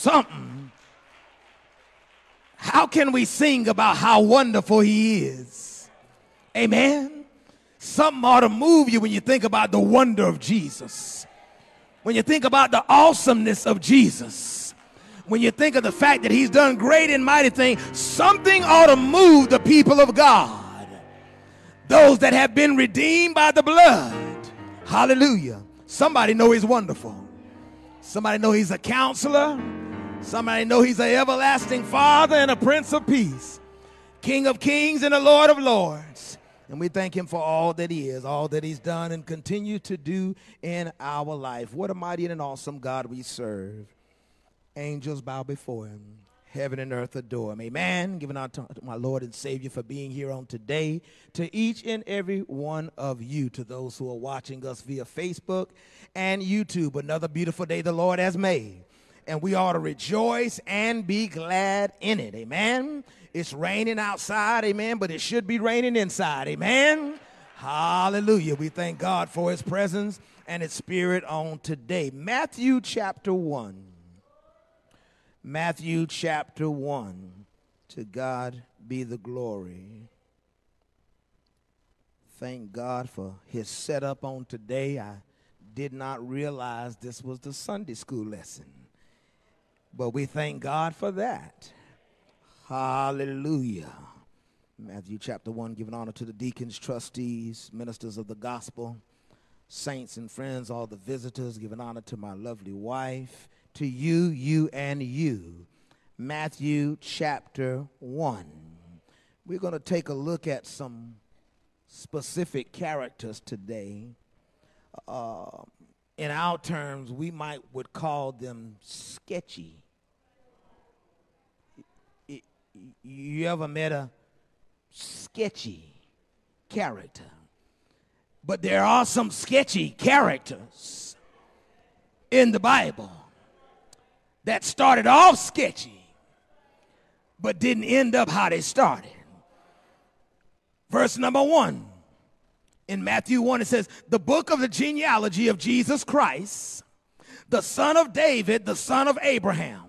something. How can we sing about how wonderful he is? Amen. Something ought to move you when you think about the wonder of Jesus. When you think about the awesomeness of Jesus. When you think of the fact that he's done great and mighty things, something ought to move the people of God. Those that have been redeemed by the blood. Hallelujah. Somebody know he's wonderful. Somebody know he's a counselor. Somebody know he's an everlasting father and a prince of peace. King of kings and the Lord of lords. And we thank him for all that he is, all that he's done and continue to do in our life. What a mighty and an awesome God we serve. Angels bow before him. Heaven and earth adore him. Amen. Giving out to my Lord and Savior for being here on today. To each and every one of you, to those who are watching us via Facebook and YouTube, another beautiful day the Lord has made. And we ought to rejoice and be glad in it. Amen. It's raining outside, amen, but it should be raining inside. Amen. Hallelujah. We thank God for his presence and his spirit on today. Matthew chapter 1. Matthew chapter 1. To God be the glory. Thank God for his setup on today. I did not realize this was the Sunday school lesson. But we thank God for that. Hallelujah. Matthew chapter 1, giving honor to the deacons, trustees, ministers of the gospel, saints and friends, all the visitors, giving honor to my lovely wife, to you, you, and you. Matthew chapter 1. We're going to take a look at some specific characters today. Uh, in our terms, we might would call them sketchy. You ever met a sketchy character? But there are some sketchy characters in the Bible that started off sketchy, but didn't end up how they started. Verse number one in Matthew 1, it says, The book of the genealogy of Jesus Christ, the son of David, the son of Abraham.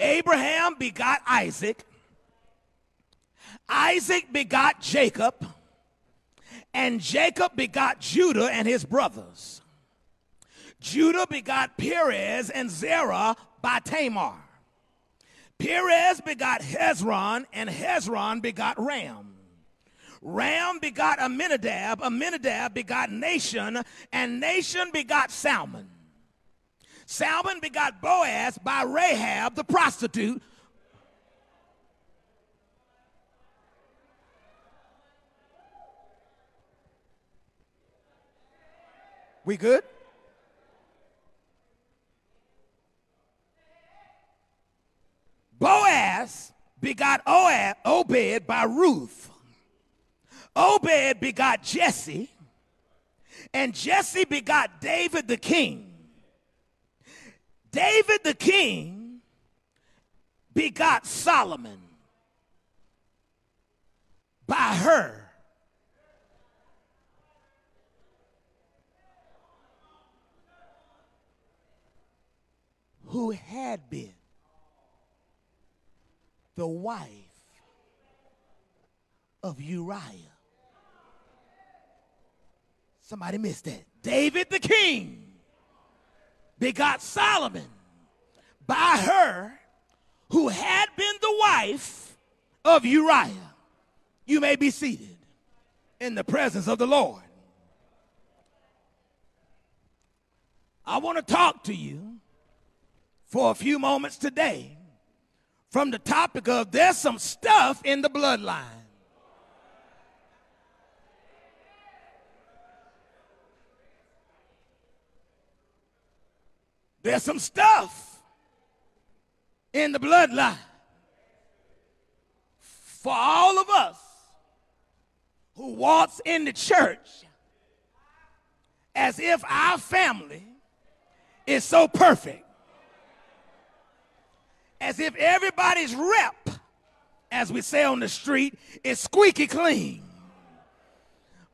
Abraham begot Isaac. Isaac begot Jacob. And Jacob begot Judah and his brothers. Judah begot Perez and Zerah by Tamar. Perez begot Hezron, and Hezron begot Ram. Ram begot Amminadab, Amminadab begot Nahshon, and Nahshon begot Salmon. Salmon begot Boaz by Rahab the prostitute. We good? Boaz begot Obed by Ruth. Obed begot Jesse, and Jesse begot David the king. David the king begot Solomon by her. Who had been the wife of Uriah. Somebody missed that. David the king begot Solomon by her who had been the wife of Uriah. You may be seated in the presence of the Lord. I want to talk to you for a few moments today from the topic of there's some stuff in the bloodline. There's some stuff in the bloodline for all of us who walks in the church as if our family is so perfect. As if everybody's rep, as we say on the street, is squeaky clean.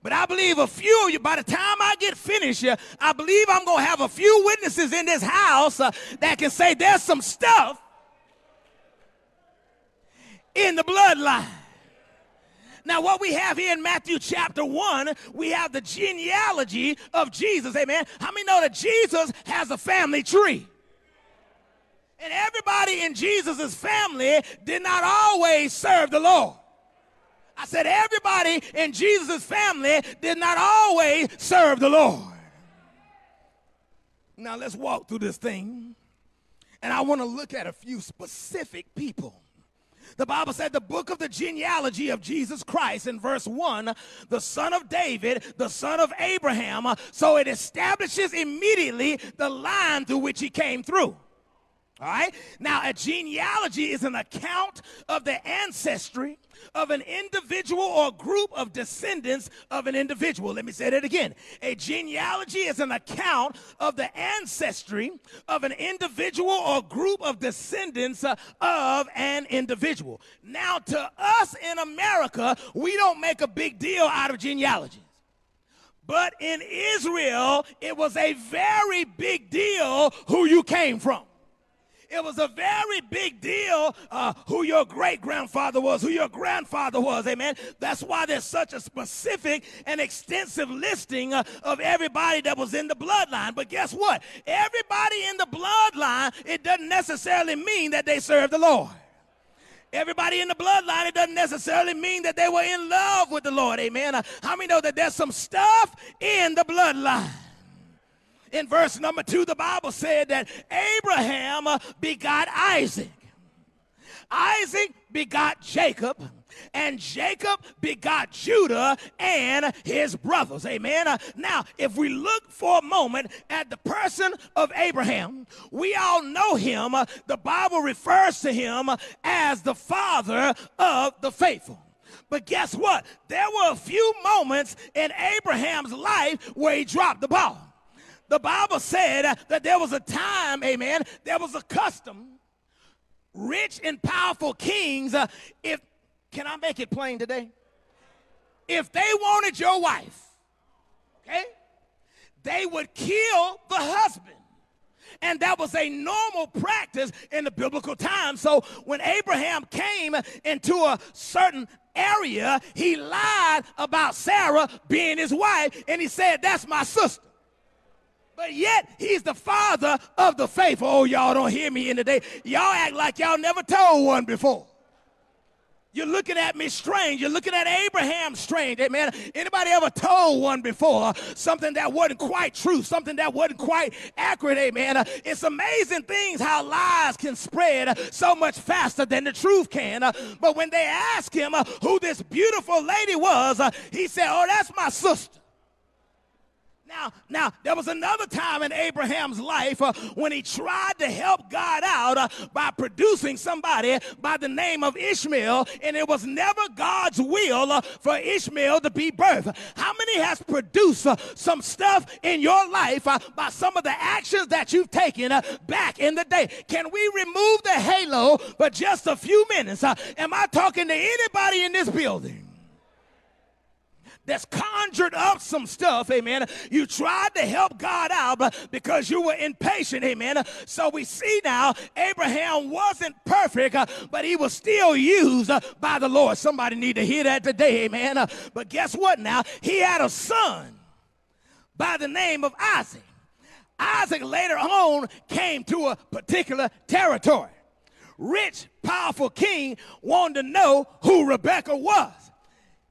But I believe a few of you, by the time I get finished I believe I'm going to have a few witnesses in this house uh, that can say there's some stuff in the bloodline. Now, what we have here in Matthew chapter 1, we have the genealogy of Jesus. Amen. How many know that Jesus has a family tree? And everybody in Jesus' family did not always serve the Lord. I said, everybody in Jesus' family did not always serve the Lord. Now, let's walk through this thing. And I want to look at a few specific people. The Bible said the book of the genealogy of Jesus Christ in verse 1, the son of David, the son of Abraham. So it establishes immediately the line through which he came through. All right? Now, a genealogy is an account of the ancestry of an individual or group of descendants of an individual. Let me say that again. A genealogy is an account of the ancestry of an individual or group of descendants uh, of an individual. Now, to us in America, we don't make a big deal out of genealogies. But in Israel, it was a very big deal who you came from. It was a very big deal uh, who your great grandfather was, who your grandfather was. Amen. That's why there's such a specific and extensive listing uh, of everybody that was in the bloodline. But guess what? Everybody in the bloodline, it doesn't necessarily mean that they serve the Lord. Everybody in the bloodline, it doesn't necessarily mean that they were in love with the Lord. Amen. Uh, how many know that there's some stuff in the bloodline? In verse number two, the Bible said that Abraham uh, begot Isaac. Isaac begot Jacob and Jacob begot Judah and his brothers. Amen. Uh, now, if we look for a moment at the person of Abraham, we all know him. Uh, the Bible refers to him as the father of the faithful. But guess what? There were a few moments in Abraham's life where he dropped the ball. The Bible said that there was a time, amen, there was a custom. Rich and powerful kings, uh, if, can I make it plain today? If they wanted your wife, okay, they would kill the husband. And that was a normal practice in the biblical time. So when Abraham came into a certain area, he lied about Sarah being his wife, and he said, That's my sister. But yet, he's the father of the faithful. Oh, y'all don't hear me in the day. Y'all act like y'all never told one before. You're looking at me strange. You're looking at Abraham strange. Amen. Anybody ever told one before something that wasn't quite true, something that wasn't quite accurate? Amen. It's amazing things how lies can spread so much faster than the truth can. But when they asked him who this beautiful lady was, he said, Oh, that's my sister. Now, now, there was another time in Abraham's life uh, when he tried to help God out uh, by producing somebody by the name of Ishmael, and it was never God's will uh, for Ishmael to be birthed. How many has produced uh, some stuff in your life uh, by some of the actions that you've taken uh, back in the day? Can we remove the halo for just a few minutes? am I talking to anybody in this building? That's conjured up some stuff, amen. You tried to help God out because you were impatient, amen. So we see now Abraham wasn't perfect, uh, but he was still used uh, by the Lord. Somebody need to hear that today, amen. Uh, but guess what now? He had a son by the name of Isaac. Isaac later on came to a particular territory. Rich, powerful king wanted to know who Rebecca was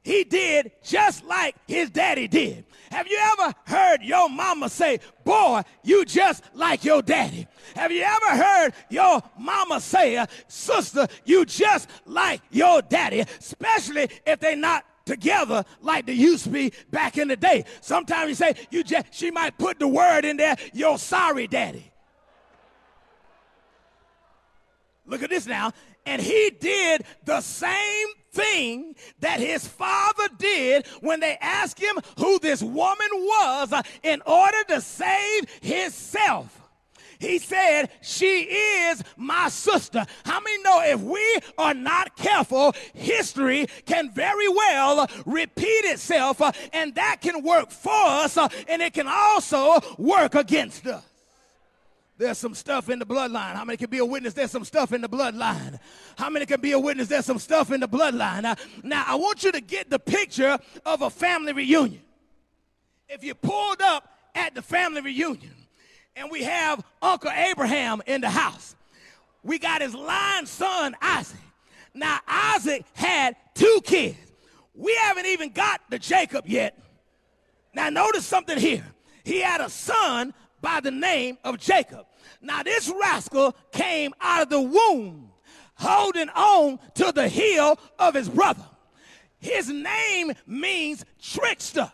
he did just like his daddy did. Have you ever heard your mama say, Boy, you just like your daddy? Have you ever heard your mama say, uh, Sister, you just like your daddy? Especially if they're not together like they used to be back in the day. Sometimes you say, you just, she might put the word in there, your sorry daddy. Look at this now. And he did the same thing that his father did when they asked him who this woman was uh, in order to save himself. He said, She is my sister. How many know if we are not careful, history can very well repeat itself, uh, and that can work for us, uh, and it can also work against us. There's some stuff in the bloodline. How many can be a witness? There's some stuff in the bloodline. How many can be a witness? There's some stuff in the bloodline. Now, now I want you to get the picture of a family reunion. If you pulled up at the family reunion and we have Uncle Abraham in the house, we got his line son Isaac. Now, Isaac had two kids. We haven't even got to Jacob yet. Now, notice something here. He had a son by the name of Jacob. Now, this rascal came out of the womb holding on to the heel of his brother. His name means trickster.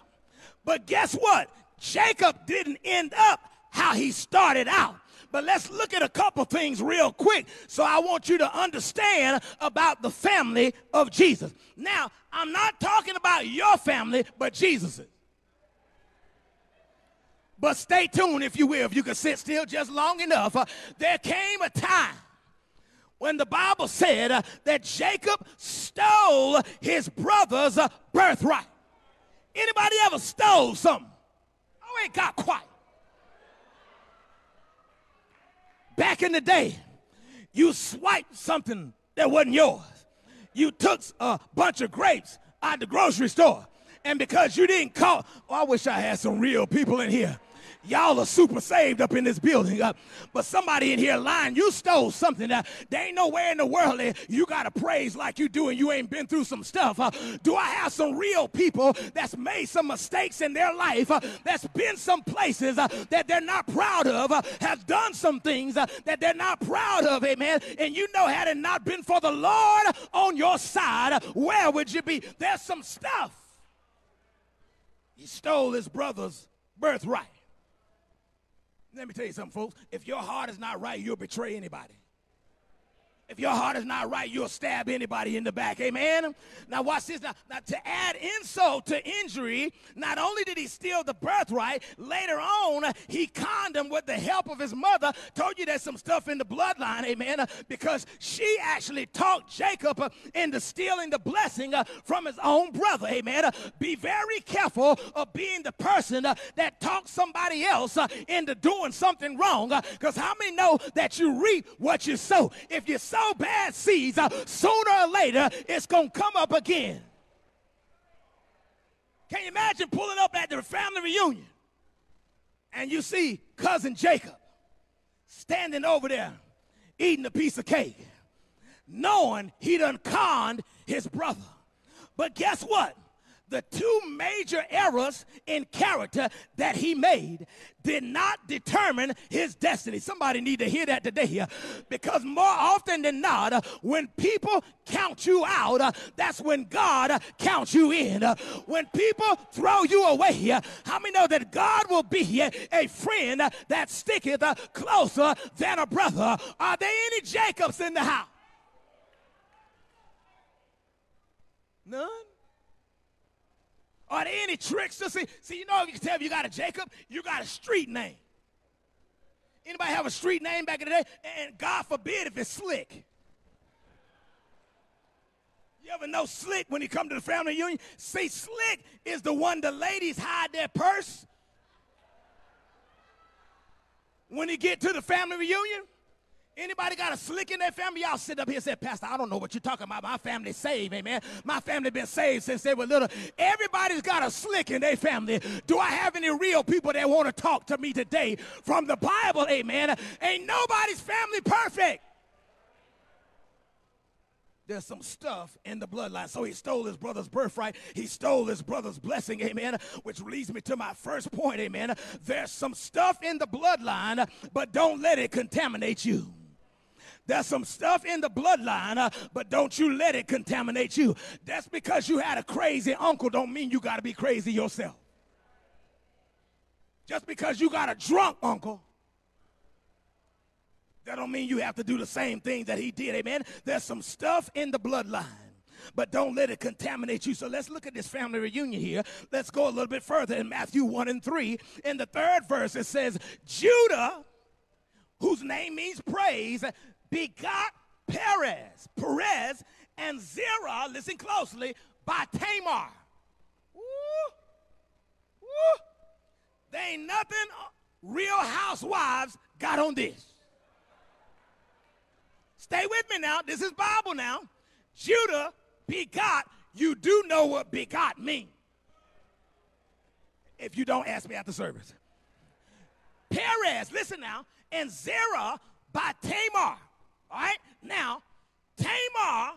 But guess what? Jacob didn't end up how he started out. But let's look at a couple things real quick so I want you to understand about the family of Jesus. Now, I'm not talking about your family, but Jesus's. But stay tuned, if you will, if you can sit still just long enough. Uh, there came a time when the Bible said uh, that Jacob stole his brother's uh, birthright. Anybody ever stole something? Oh, ain't got quiet. Back in the day, you swiped something that wasn't yours. You took a bunch of grapes out the grocery store. And because you didn't call, oh, I wish I had some real people in here. Y'all are super saved up in this building. Uh, but somebody in here lying, you stole something. Uh, there ain't nowhere in the world you got to praise like you do and you ain't been through some stuff. Uh, do I have some real people that's made some mistakes in their life, uh, that's been some places uh, that they're not proud of, uh, have done some things that they're not proud of, amen? And you know, had it not been for the Lord on your side, where would you be? There's some stuff. He stole his brother's birthright. Let me tell you something, folks. If your heart is not right, you'll betray anybody. If your heart is not right, you'll stab anybody in the back. Amen. Now watch this. Now, now to add insult to injury, not only did he steal the birthright, later on he conned him with the help of his mother. Told you there's some stuff in the bloodline, amen, because she actually talked Jacob into stealing the blessing uh, from his own brother. Amen. Be very careful of being the person uh, that talks somebody else uh, into doing something wrong, because how many know that you reap what you sow? If you sow bad seeds, uh, sooner or later it's going to come up again. Can you imagine pulling up at the family reunion and you see cousin Jacob standing over there eating a piece of cake, knowing he done conned his brother. But guess what? The two major errors in character that he made did not determine his destiny. Somebody need to hear that today here because more often than not, uh, when people count you out, uh, that's when God uh, counts you in. When people throw you away, how many know that God will be a friend that sticketh closer than a brother? Are there any Jacobs in the house? None? Are there any tricks to see? See, you know, if you can tell if you got a Jacob, you got a street name. Anybody have a street name back in the day? And God forbid if it's slick. You ever know Slick when he come to the family reunion? See, Slick is the one the ladies hide their purse. When he get to the family reunion, Anybody got a slick in their family? Y'all sit up here and say, Pastor, I don't know what you're talking about. My family saved, amen. My family been saved since they were little. Everybody's got a slick in their family. Do I have any real people that want to talk to me today from the Bible, amen? Ain't nobody's family perfect. There's some stuff in the bloodline. So he stole his brother's birthright. He stole his brother's blessing, amen. Which leads me to my first point, amen. There's some stuff in the bloodline, but don't let it contaminate you. There's some stuff in the bloodline, uh, but don't you let it contaminate you. That's because you had a crazy uncle don't mean you got to be crazy yourself. Just because you got a drunk uncle that don't mean you have to do the same thing that he did. Amen. There's some stuff in the bloodline but don't let it contaminate you. So let's look at this family reunion here. Let's go a little bit further in Matthew 1 and 3. In the third verse, it says, Judah whose name means praise, begot Perez, Perez, and Zerah, listen closely, by Tamar. Woo! Woo! There ain't nothing uh, real housewives got on this. Stay with me now. This is Bible now. Judah begot. You do know what begot means. If you don't, ask me after service. Perez, listen now, and Zerah by Tamar. All right? Now, Tamar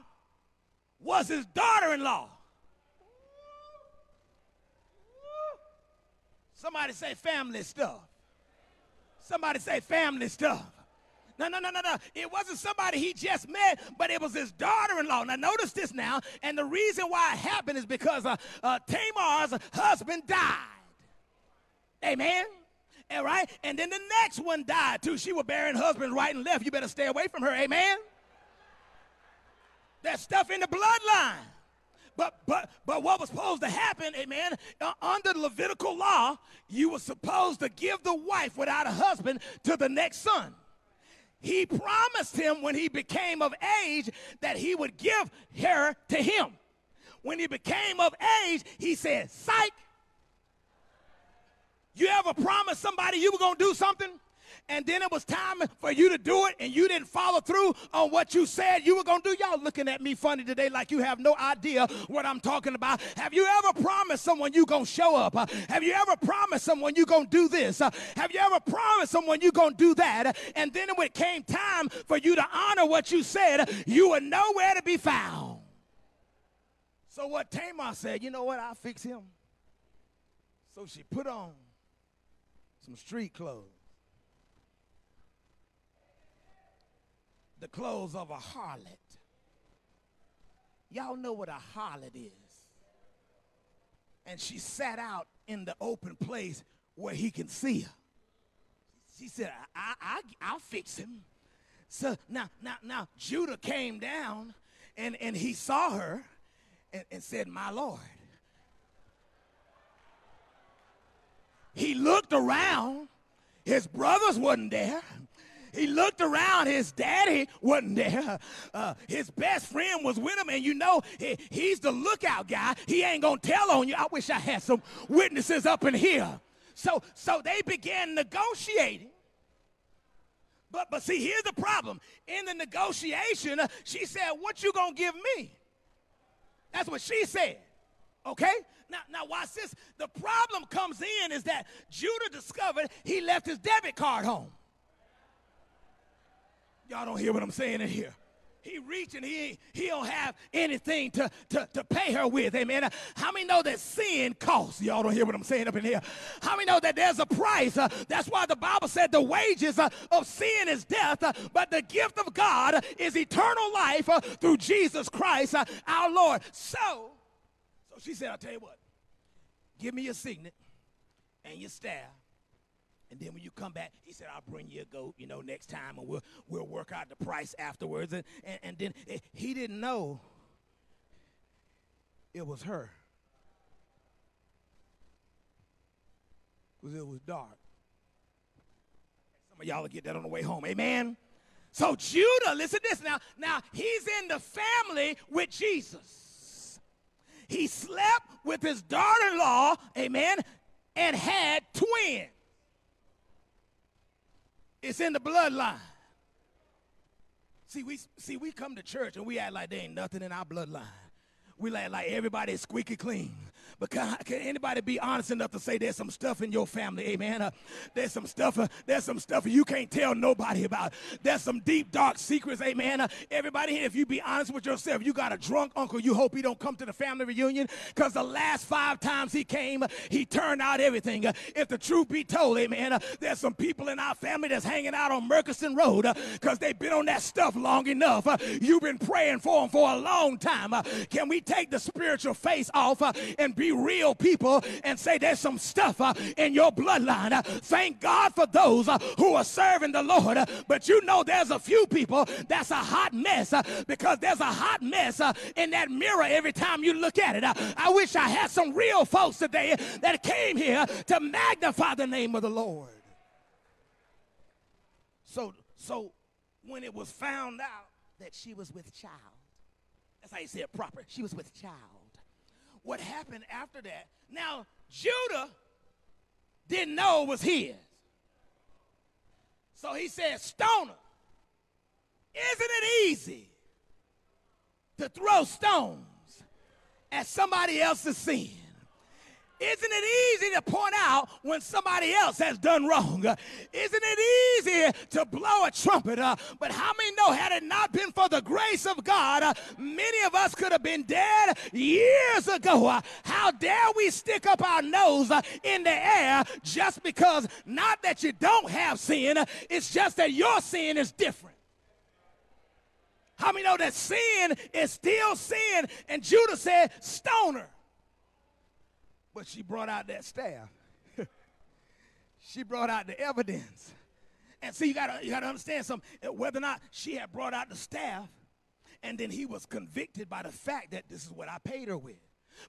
was his daughter in law. Somebody say family stuff. Somebody say family stuff. No, no, no, no, no. It wasn't somebody he just met, but it was his daughter-in-law. Now, notice this now. And the reason why it happened is because uh, uh, Tamar's husband died. Amen. All right. And then the next one died too. She was bearing husbands right and left. You better stay away from her. Amen. That stuff in the bloodline. But but but what was supposed to happen, amen, uh, under the Levitical law, you were supposed to give the wife without a husband to the next son. He promised him when he became of age that he would give her to him. When he became of age, he said, Psych. You ever promised somebody you were going to do something? and then it was time for you to do it and you didn't follow through on what you said you were going to do. Y'all looking at me funny today like you have no idea what I'm talking about. Have you ever promised someone you going to show up? Have you ever promised someone you going to do this? Have you ever promised someone you going to do that? And then when it came time for you to honor what you said, you were nowhere to be found. So what Tamar said, you know what? I'll fix him. So she put on some street clothes. the clothes of a harlot. Y'all know what a harlot is. And she sat out in the open place where he can see her. She said, I, I, I'll fix him. So now, now, now, Judah came down and, and he saw her and, and said, My Lord. He looked around. His brothers wasn't there. He looked around. His daddy wasn't there. Uh, his best friend was with him, and you know he, he's the lookout guy. He ain't gonna tell on you. I wish I had some witnesses up in here. So, so they began negotiating. But, but see, here's the problem. In the negotiation, uh, she said, "What you gonna give me?" That's what she said. Okay? Now, now watch this. The problem comes in is that Judah discovered he left his debit card home. Y'all don't hear what I'm saying in here. He reaching, he he don't have anything to, to, to pay her with. Amen. How many know that sin costs? Y'all don't hear what I'm saying up in here. How many know that there's a price? Uh, that's why the Bible said the wages uh, of sin is death, uh, but the gift of God is eternal life uh, through Jesus Christ uh, our Lord. So, she said, I'll tell you what, give me your signet and your staff and then when you come back, he said, I'll bring you a goat, you know, next time, and we'll, we'll work out the price afterwards. And, and, and then it, he didn't know it was her. Because it was dark. Some of y'all will get that on the way home. Amen? So Judah, listen to this now. Now, he's in the family with Jesus. He slept with his daughter-in-law, amen, and had twins. It's in the bloodline. See, we see we come to church and we act like there ain't nothing in our bloodline. We act like everybody is squeaky clean. But can, can, anybody be honest enough to say there's some stuff in your family, amen? Uh, there's some stuff, uh, there's some stuff you can't tell nobody about. There's some deep, dark secrets, amen? Uh, everybody here, if you be honest with yourself, you got a drunk uncle, you hope he don't come to the family reunion because the last five times he came, he turned out everything. Uh, if the truth be told, amen, uh, there's some people in our family that's hanging out on Murchison Road because they've been on that stuff long enough. you've been praying for them for a long time. can we take the spiritual face off and be real people and say there's some stuff uh, in your bloodline. Uh, thank God for those uh, who are serving the Lord. Uh, but you know there's a few people that's a hot mess uh, because there's a hot mess uh, in that mirror every time you look at it. I wish I had some real folks today that came here to magnify the name of the Lord. So, so when it was found out that she was with child, that's how you say it proper. She was with child. What happened after that? Now, Judah didn't know it was his. So he said, Stoner, isn't it easy to throw stones at somebody else's sin? Isn't it easy to point out when somebody else has done wrong? Isn't it easy to blow a trumpet? Uh, but how many know, had it not been for the grace of God, uh, many of us could have been dead years ago. Uh, how dare we stick up our nose in the air just because, not that you don't have sin, it's just that your sin is different. How many know that sin is still sin? And Judah said, Stoner. But she brought out that staff. she brought out the evidence. And see, you gotta you gotta understand something. Whether or not she had brought out the staff, and then he was convicted by the fact that this is what I paid her with.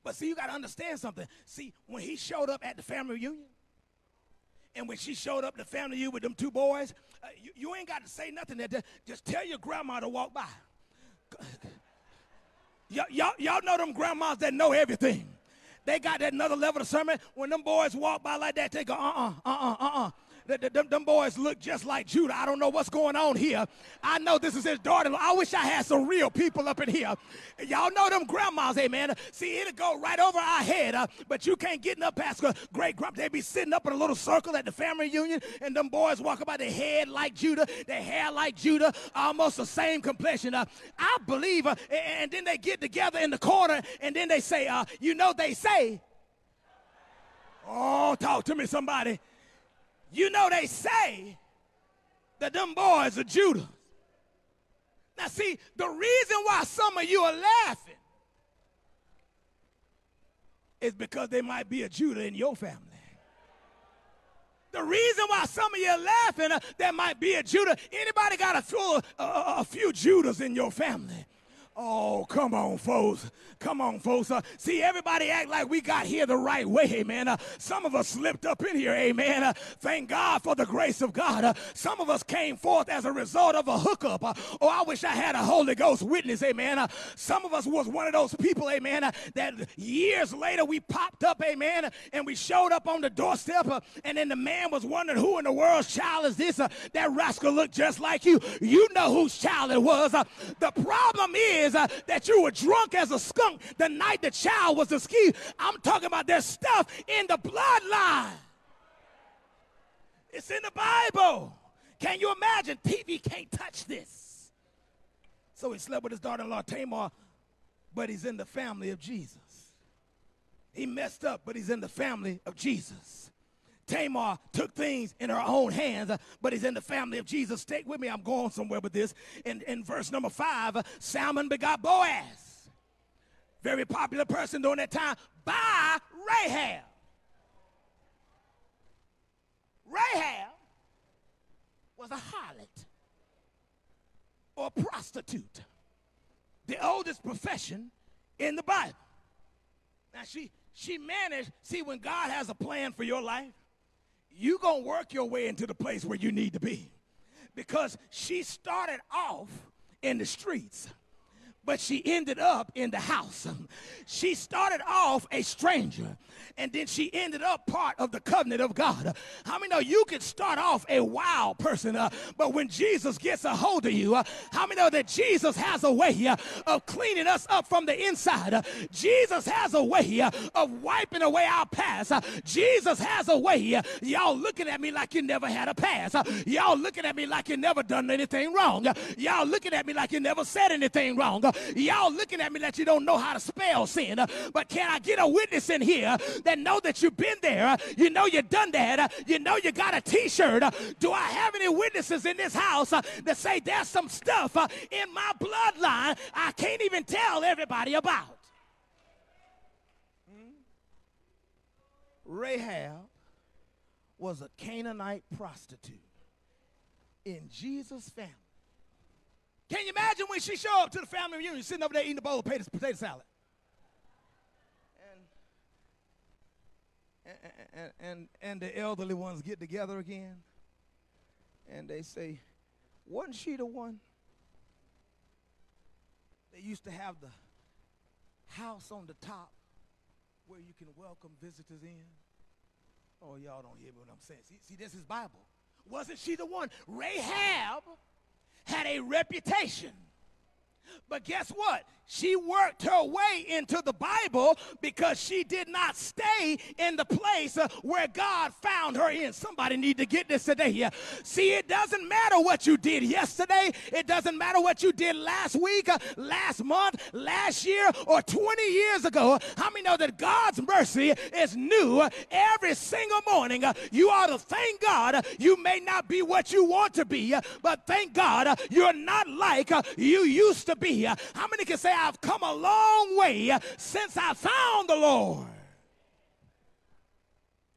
But see, you gotta understand something. See, when he showed up at the family reunion, and when she showed up the family reunion with them two boys, uh, you, you, ain't got to say nothing. That just tell your grandma to walk by. y'all, y'all know them grandmas that know everything. They got that another level of sermon. When them boys walk by like that, they go, uh-uh, uh-uh, uh-uh. Uh-uh. Them, them, boys look just like Judah. I don't know what's going on here. I know this is his daughter. I wish I had some real people up in here. Y'all know them grandmas, amen. See, it'll go right over our head, uh, but you can't get up past great grandpa. They be sitting up in a little circle at the family reunion, and them boys walk about their head like Judah, their hair like Judah, almost the same complexion. Uh, I believe, uh, and then they get together in the corner, and then they say, uh, you know, they say, Oh, talk to me, somebody. You know, they say that them boys are Judah. Now, see, the reason why some of you are laughing is because there might be a Judah in your family. The reason why some of you are laughing, uh, there might be a Judah. Anybody got a few, uh, a few Judahs in your family? Oh, come on, folks. Come on, folks. Uh, see, everybody act like we got here the right way, amen. Uh, some of us slipped up in here, amen. Uh, thank God for the grace of God. Uh, some of us came forth as a result of a hookup. Uh, oh, I wish I had a Holy Ghost witness, amen. Uh, some of us was one of those people, amen, that years later we popped up, amen, and we showed up on the doorstep, and then the man was wondering who in the world's child is this? that rascal looked just like you. You know whose child it was. the problem is, uh, that you were drunk as a skunk the night the child was askew. I'm talking about there's stuff in the bloodline. It's in the Bible. Can you imagine? TV can't touch this. So he slept with his daughter in law Tamar, but he's in the family of Jesus. He messed up, but he's in the family of Jesus. Tamar took things in her own hands, uh, but he's in the family of Jesus. Stay with me, I'm going somewhere with this. In, in verse number five, Salmon begot Boaz. Very popular person during that time by Rahab. Rahab was a harlot or a prostitute, the oldest profession in the Bible. Now she she managed, see, when God has a plan for your life, you're going to work your way into the place where you need to be. Because she started off in the streets but she ended up in the house. She started off a stranger, and then she ended up part of the covenant of God. How many know you can start off a wild person, uh, but when Jesus gets a hold of you, uh, how many know that Jesus has a way uh, of cleaning us up from the inside? Uh, Jesus has a way uh, of wiping away our past. Uh, Jesus has a way. y'all looking at me like you never had a past. y'all looking at me like you never done anything wrong. y'all looking at me like you never said anything wrong. Y'all looking at me like you don't know how to spell sin. Uh, but can I get a witness in here that know that you've been there? You know you done that. You know you got a t-shirt. Do I have any witnesses in this house uh, that say there's some stuff uh, in my bloodline I can't even tell everybody about? Rahab was a Canaanite prostitute in Jesus' family. Can you imagine when she showed up to the family reunion, sitting over there eating a bowl of potato, potato salad? And, and, and, and the elderly ones get together again, and they say, Wasn't she the one? They used to have the house on the top where you can welcome visitors in. Oh, y'all don't hear me what I'm saying. See, see, this is Bible. Wasn't she the one? Rahab had a reputation. But guess what? She worked her way into the Bible because she did not stay in the place uh, where God found her in. Somebody need to get this today. See, it doesn't matter what you did yesterday. It doesn't matter what you did last week, uh, last month, last year, or 20 years ago. How many know that God's mercy is new every single morning? Uh, you ought to thank God. You may not be what you want to be, but thank God you're not like you used to be. How many can say, I've come a long way since I found the Lord.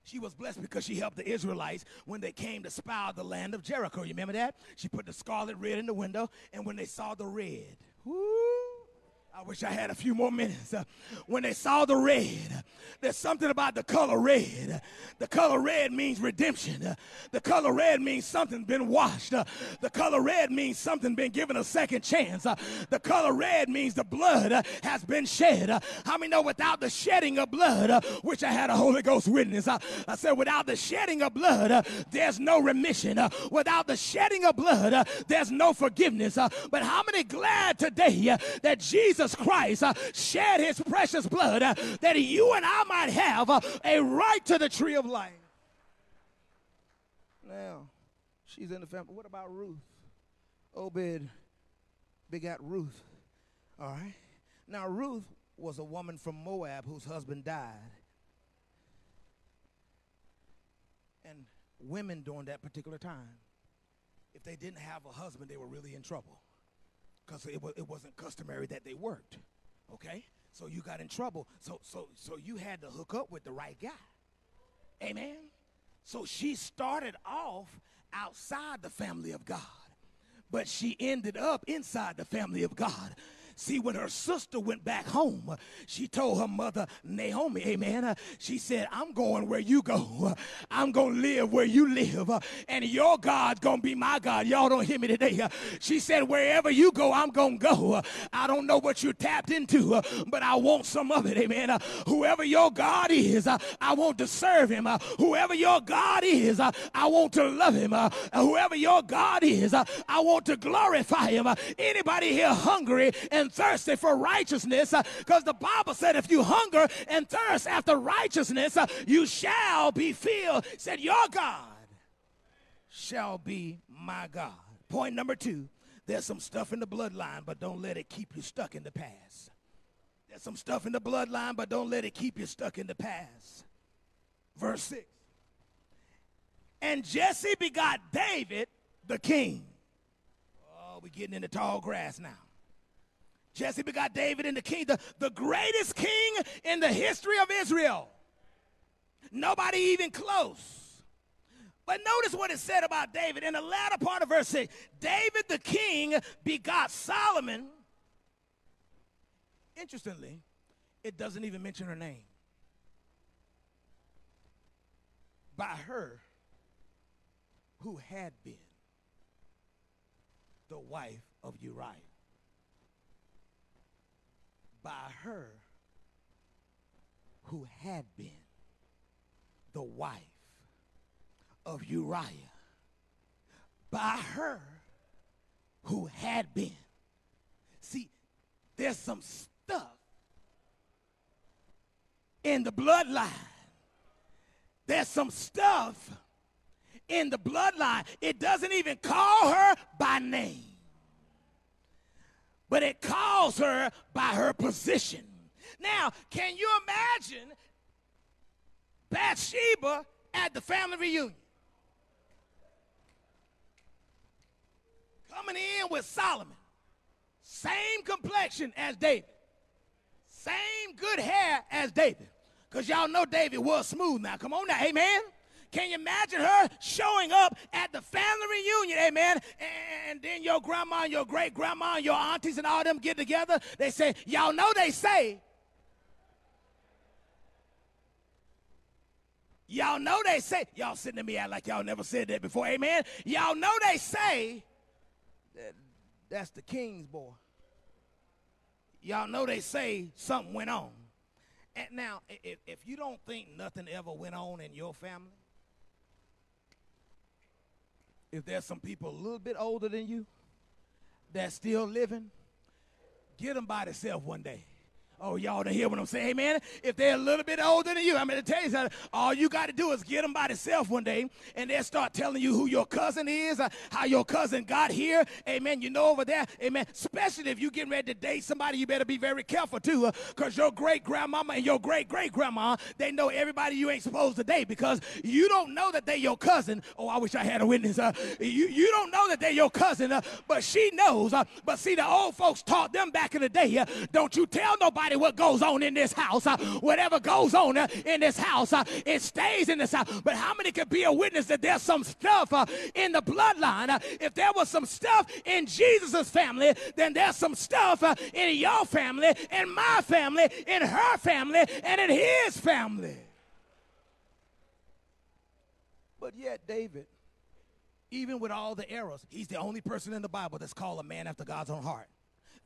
She was blessed because she helped the Israelites when they came to spy the land of Jericho. You remember that? She put the scarlet red in the window, and when they saw the red, whoo, I wish I had a few more minutes. Uh, when they saw the red, there's something about the color red. The color red means redemption. Uh, the color red means something been washed. Uh, the color red means something been given a second chance. Uh, the color red means the blood uh, has been shed. Uh, how many know without the shedding of blood, which I had a Holy Ghost witness, I said without the shedding of blood, there's no remission. without the shedding of blood, there's no forgiveness. but how many glad today that Jesus Jesus Christ uh, shed his precious blood uh, that you and I might have uh, a right to the tree of life. Now, she's in the family. What about Ruth? Obed begot Ruth. All right. Now, Ruth was a woman from Moab whose husband died. And women during that particular time, if they didn't have a husband, they were really in trouble because it, it wasn't customary that they worked. Okay? So you got in trouble. So so so you had to hook up with the right guy. Amen. So she started off outside the family of God, but she ended up inside the family of God See, when her sister went back home, she told her mother, Naomi, amen, she said, I'm going where you go. I'm going to live where you live. And your God's going to be my God. Y'all don't hear me today. She said, wherever you go, I'm going to go. I don't know what you tapped into, but I want some of it, amen. Whoever your God is, I want to serve him. Whoever your God is, I want to love him. Whoever your God is, I want to glorify him. Anybody here hungry and thirsty for righteousness because uh, the Bible said if you hunger and thirst after righteousness, uh, you shall be filled. Said, Your God shall be my God. Point number two there's some stuff in the bloodline, but don't let it keep you stuck in the past. There's some stuff in the bloodline, but don't let it keep you stuck in the past. Verse 6. And Jesse begot David the king. Oh, we're getting into tall grass now. Jesse begot David in the king, the, the greatest king in the history of Israel. Nobody even close. But notice what it said about David in the latter part of verse 6. David the king begot Solomon. Interestingly, it doesn't even mention her name. By her who had been the wife of Uriah by her who had been the wife of Uriah, by her who had been. See, there's some stuff in the bloodline. There's some stuff in the bloodline. It doesn't even call her by name but it calls her by her position. Now, can you imagine Bathsheba at the family reunion? Coming in with Solomon, same complexion as David, same good hair as David. Because y'all know David was smooth now. Come on now, amen. Can you imagine her showing up at the family reunion, amen? And then your grandma and your great grandma and your aunties and all them get together. They say, Y'all know they say, Y'all know they say, y'all sitting to me out like y'all never said that before, amen? Y'all know they say that That's the king's boy. Y'all know they say something went on. And now, if, if you don't think nothing ever went on in your family, if there's some people a little bit older than you that's still living, get them by themselves one day. Oh, y'all don't hear what I'm saying, man. If they're a little bit older than you, I'm going to tell you something. All you got to do is get them by themselves one day, and they'll start telling you who your cousin is, uh, how your cousin got here. Amen. You know over there. Amen. Especially if you're getting ready to date somebody, you better be very careful too, because uh, your great grandmama and your great great grandma, they know everybody you ain't supposed to date because you don't know that they're your cousin. Oh, I wish I had a witness. Uh, you, you don't know that they're your cousin, uh, but she knows. Uh, but see, the old folks taught them back in the day, uh, don't you tell nobody what goes on in this house. Uh, whatever goes on uh, in this house, uh, it stays in this house. But how many could be a witness that there's some stuff in the bloodline? If there was some stuff in Jesus' family, then there's some stuff in your family, in my family, in her family, and in his family. But yet, David, even with all the errors, he's the only person in the Bible that's called a man after God's own heart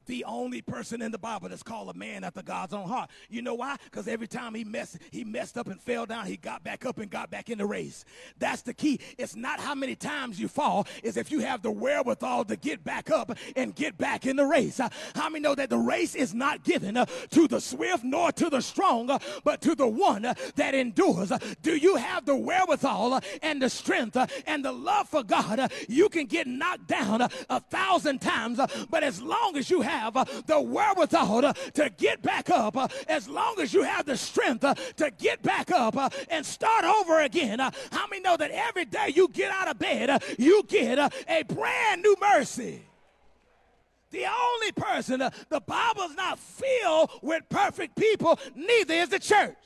the only person in the Bible that's called a man after God's own heart. You know why? Because every time he messed, he messed up and fell down, he got back up and got back in the race. That's the key. It's not how many times you fall, is if you have the wherewithal to get back up and get back in the race. Uh, how many know that the race is not given uh, to the swift nor to the strong, uh, but to the one uh, that endures? Uh, do you have the wherewithal uh, and the strength and the love for God? you can get knocked down a thousand times, but as long as you have have uh, the wherewithal to get back up, uh, as long as you have the strength uh, to get back up and start over again, how many know that every day you get out of bed, you get a brand new mercy? The only person, uh, the Bible's not filled with perfect people, neither is the church.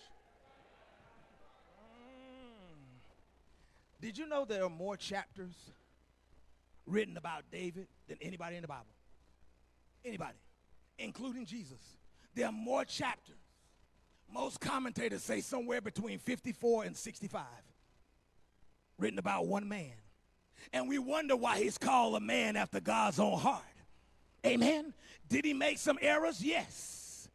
Did you know there are more chapters written about David than anybody in the Bible? Anybody, including Jesus. There are more chapters. Most commentators say somewhere between 54 and 65 written about one man. And we wonder why he's called a man after God's own heart. Amen. Did he make some errors? Yes.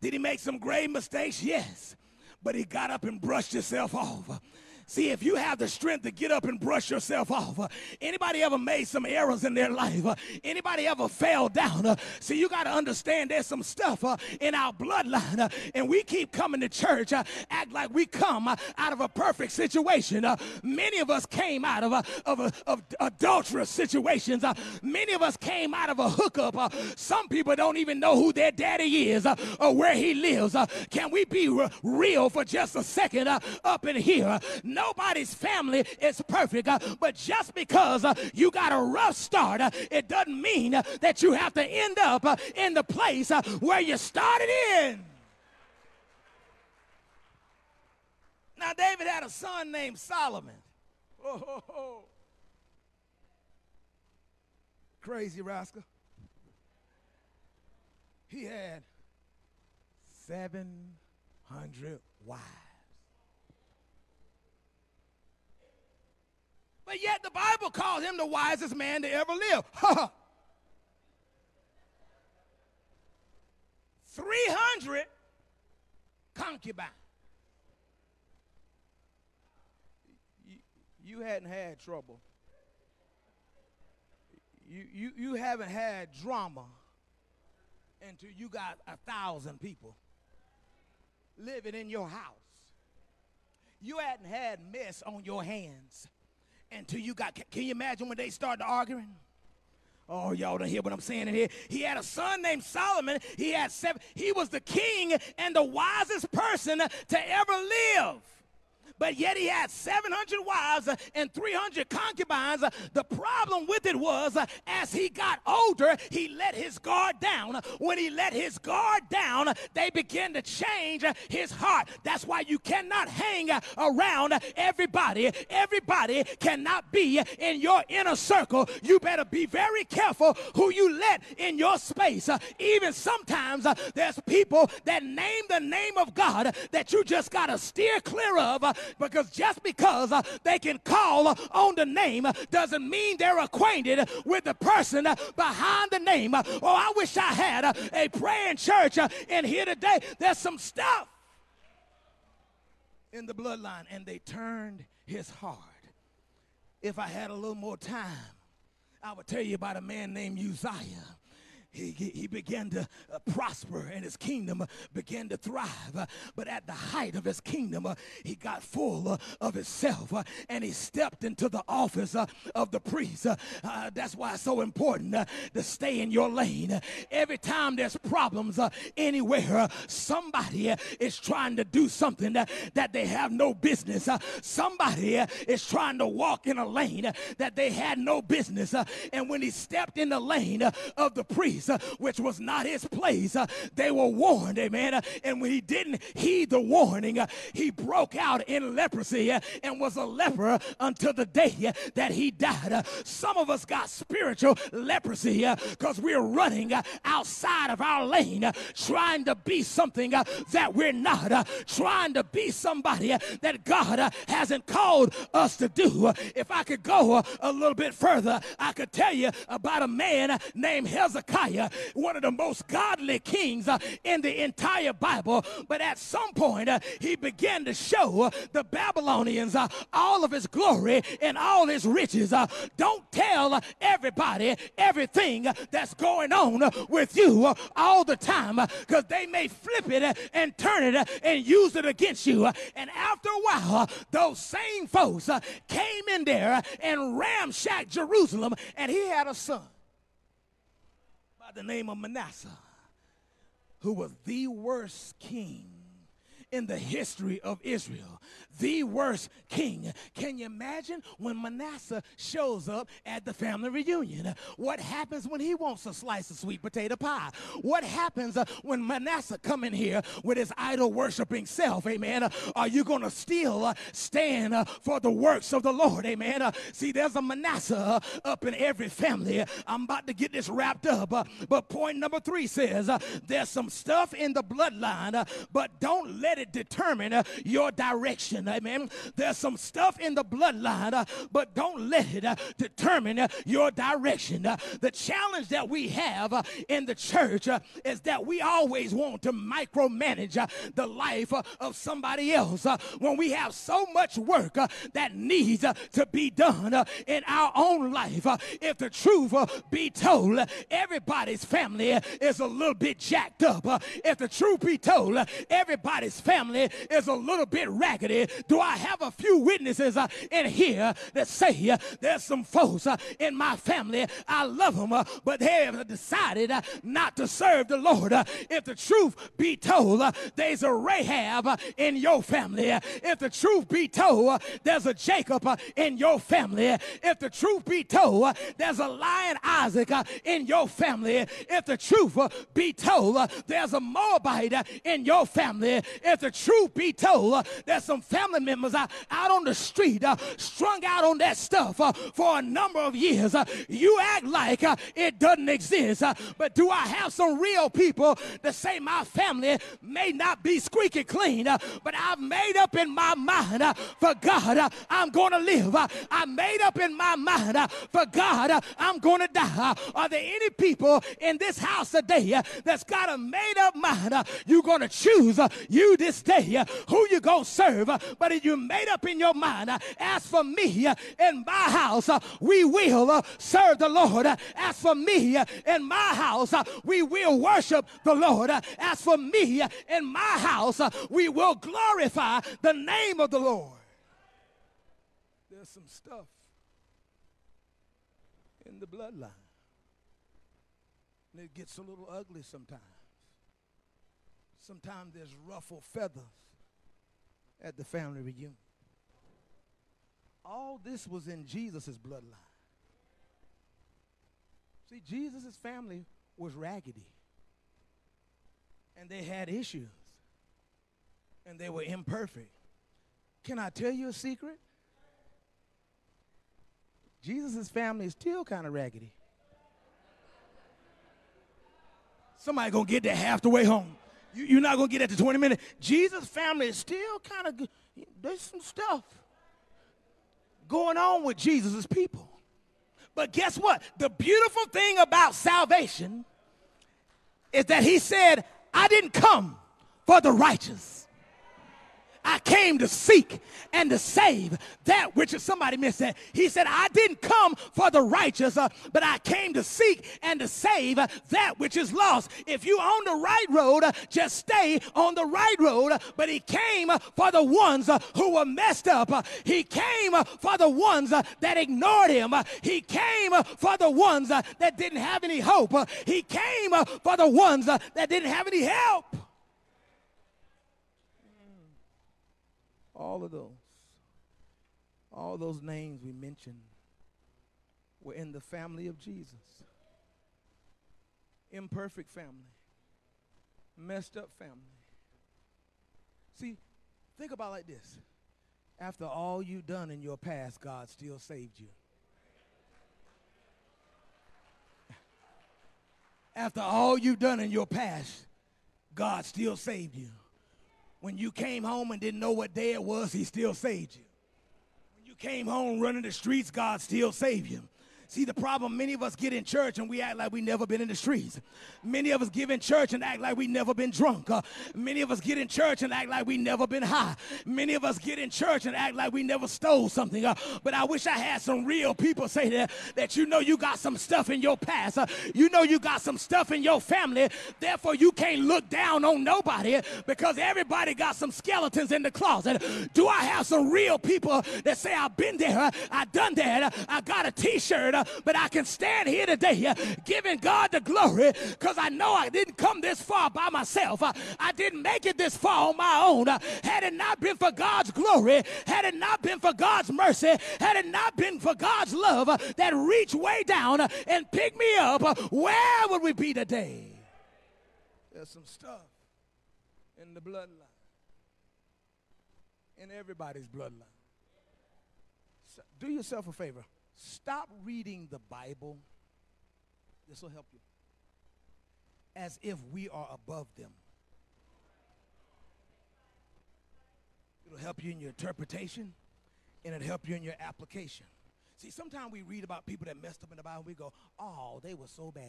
Did he make some grave mistakes? Yes. But he got up and brushed himself off. See, if you have the strength to get up and brush yourself off, uh, anybody ever made some errors in their life? Uh, anybody ever fell down? Uh, see, you got to understand there's some stuff uh, in our bloodline, uh, and we keep coming to church, uh, act like we come out of a perfect situation. many of us came out of, of, of adulterous situations. many of us came out of a hookup. some people don't even know who their daddy is or where he lives. can we be real for just a second up in here? Nobody's family is perfect, uh, but just because uh, you got a rough start, uh, it doesn't mean that you have to end up in the place where you started in. Now, David had a son named Solomon. Oh. Crazy rascal. He had 700 wives. But yet the Bible calls him the wisest man to ever live. 300 concubines. You, you hadn't had trouble. You, you, you haven't had drama until you got a thousand people living in your house. You hadn't had mess on your hands until you got, can you imagine when they started arguing? Oh, y'all don't hear what I'm saying in here. He had a son named Solomon. He had seven. He was the king and the wisest person to ever live but yet he had 700 wives uh, and 300 concubines. Uh, the problem with it was, uh, as he got older, he let his guard down. When he let his guard down, they began to change his heart. That's why you cannot hang around everybody. Everybody cannot be in your inner circle. You better be very careful who you let in your space. Even sometimes there's people that name the name of God that you just got to steer clear of because just because uh, they can call on the name doesn't mean they're acquainted with the person behind the name. Oh, I wish I had a praying church in here today. There's some stuff in the bloodline, and they turned his heart. If I had a little more time, I would tell you about a man named Uzziah he, he began to uh, prosper and his kingdom uh, began to thrive. Uh, but at the height of his kingdom, uh, he got full uh, of himself uh, and he stepped into the office of the priest. that's why it's so important to stay in your lane. Every time there's problems anywhere, somebody is trying to do something that they have no business. somebody is trying to walk in a lane that they had no business. and when he stepped in the lane of the priest, place, uh, which was not his place. Uh, they were warned, amen. Uh, and when he didn't heed the warning, uh, he broke out in leprosy uh, and was a leper until the day uh, that he died. Some of us got spiritual leprosy because we're running outside of our lane, trying to be something that we're not, trying to be somebody that God hasn't called us to do. If I could go a little bit further, I could tell you about a man named Hezekiah Uh, one of the most godly kings uh, in the entire Bible. But at some point, uh, he began to show uh, the Babylonians uh, all of his glory and all his riches. Uh, don't tell everybody everything that's going on with you all the time because they may flip it and turn it and use it against you. And after a while, those same folks came in there and ramshacked Jerusalem, and he had a son the name of Manasseh, who was the worst king in the history of Israel the worst king. Can you imagine when Manasseh shows up at the family reunion? What happens when he wants a slice of sweet potato pie? What happens uh, when Manasseh come in here with his idol worshiping self? Amen. Are you going to still uh, stand uh, for the works of the Lord? Amen. See, there's a Manasseh up in every family. I'm about to get this wrapped up. But point number three says there's some stuff in the bloodline, but don't let it determine uh, your direction Amen. There's some stuff in the bloodline, uh, but don't let it uh, determine uh, your direction. Uh, the challenge that we have uh, in the church uh, is that we always want to micromanage uh, the life uh, of somebody else when we have so much work that needs to be done in our own life. if the truth be told, everybody's family is a little bit jacked up. if the truth be told, everybody's family is a little bit raggedy do I have a few witnesses uh, in here that say uh, there's some folks uh, in my family, I love them, uh, but they have decided uh, not to serve the Lord. Uh, if the truth be told, uh, there's a Rahab uh, in your family. Uh, if the truth be told, there's a Jacob in your family. If the truth be told, there's a lion Isaac in your family. If the truth be told, there's a Moabite in your family. If the truth be told, there's some family members uh, out on the street, uh, strung out on that stuff uh, for a number of years. Uh, you act like uh, it doesn't exist. Uh, but do I have some real people that say my family may not be squeaky clean, but I've made up in my mind for God, I'm going to live. I made up in my mind for God, I'm going to die. Are there any people in this house today that's got a made up mind? You're going to choose you this day uh, who you going to serve. Uh, but if you made up in your mind, uh, as for me uh, and my house, uh, we will uh, serve the Lord. As for me and my house, we will worship the Lord. As for me and my house, we will glorify the name of the Lord. There's some stuff in the bloodline. And it gets a little ugly sometimes. Sometimes there's ruffled feathers at the family reunion. All this was in Jesus' bloodline. See, Jesus' family was raggedy. And they had issues. And they were imperfect. Can I tell you a secret? Jesus' family is still kind of raggedy. Somebody gonna get there half the way home. You, are not going to get at the 20 minutes. Jesus' family is still kind of, there's some stuff going on with Jesus' people. But guess what? The beautiful thing about salvation is that he said, I didn't come for the righteous. I came to seek and to save that which is somebody missed that. He said, I didn't come for the righteous, uh, but I came to seek and to save uh, that which is lost. If you on the right road, uh, just stay on the right road. But he came uh, for the ones uh, who were messed up. Uh, he came for the ones that ignored him. he came for the ones that didn't have any hope. he came for the ones that didn't have any help. All of those, all those names we mentioned were in the family of Jesus. Imperfect family, messed up family. See, think about like this. After all you've done in your past, God still saved you. After all you've done in your past, God still saved you. When you came home and didn't know what day it was, he still saved you. When you came home running the streets, God still saved you. See, the problem, many of us get in church and we act like we never been in the streets. Many of us give in church and act like we never been drunk. Uh, many of us get in church and act like we never been high. Many of us get in church and act like we never stole something. Uh, but I wish I had some real people say that, that you know you got some stuff in your past. Uh, you know you got some stuff in your family. Therefore, you can't look down on nobody because everybody got some skeletons in the closet. Do I have some real people that say, I've been there, I've done that, I got a t-shirt, but I can stand here today uh, giving God the glory because I know I didn't come this far by myself. Uh, I didn't make it this far on my own. Uh, had it not been for God's glory, had it not been for God's mercy, had it not been for God's love that reached way down and picked me up, where would we be today? There's some stuff in the bloodline, in everybody's bloodline. So do yourself a favor. Stop reading the Bible. This will help you. As if we are above them. It'll help you in your interpretation and it'll help you in your application. See, sometimes we read about people that messed up in the Bible, and we go, oh, they were so bad.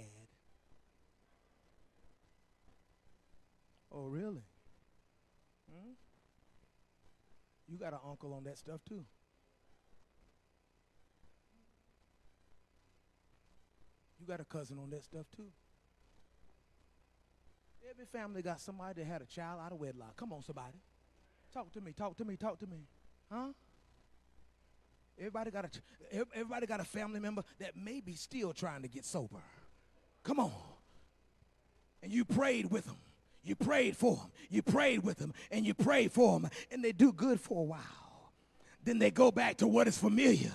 Oh, really? Hmm? You got an uncle on that stuff too. You got a cousin on that stuff too. Every family got somebody that had a child out of wedlock. Come on, somebody. Talk to me, talk to me, talk to me. Huh? Everybody got a everybody got a family member that may be still trying to get sober. Come on. And you prayed with them. You prayed for them. You prayed with them and you prayed for them and they do good for a while. Then they go back to what is familiar.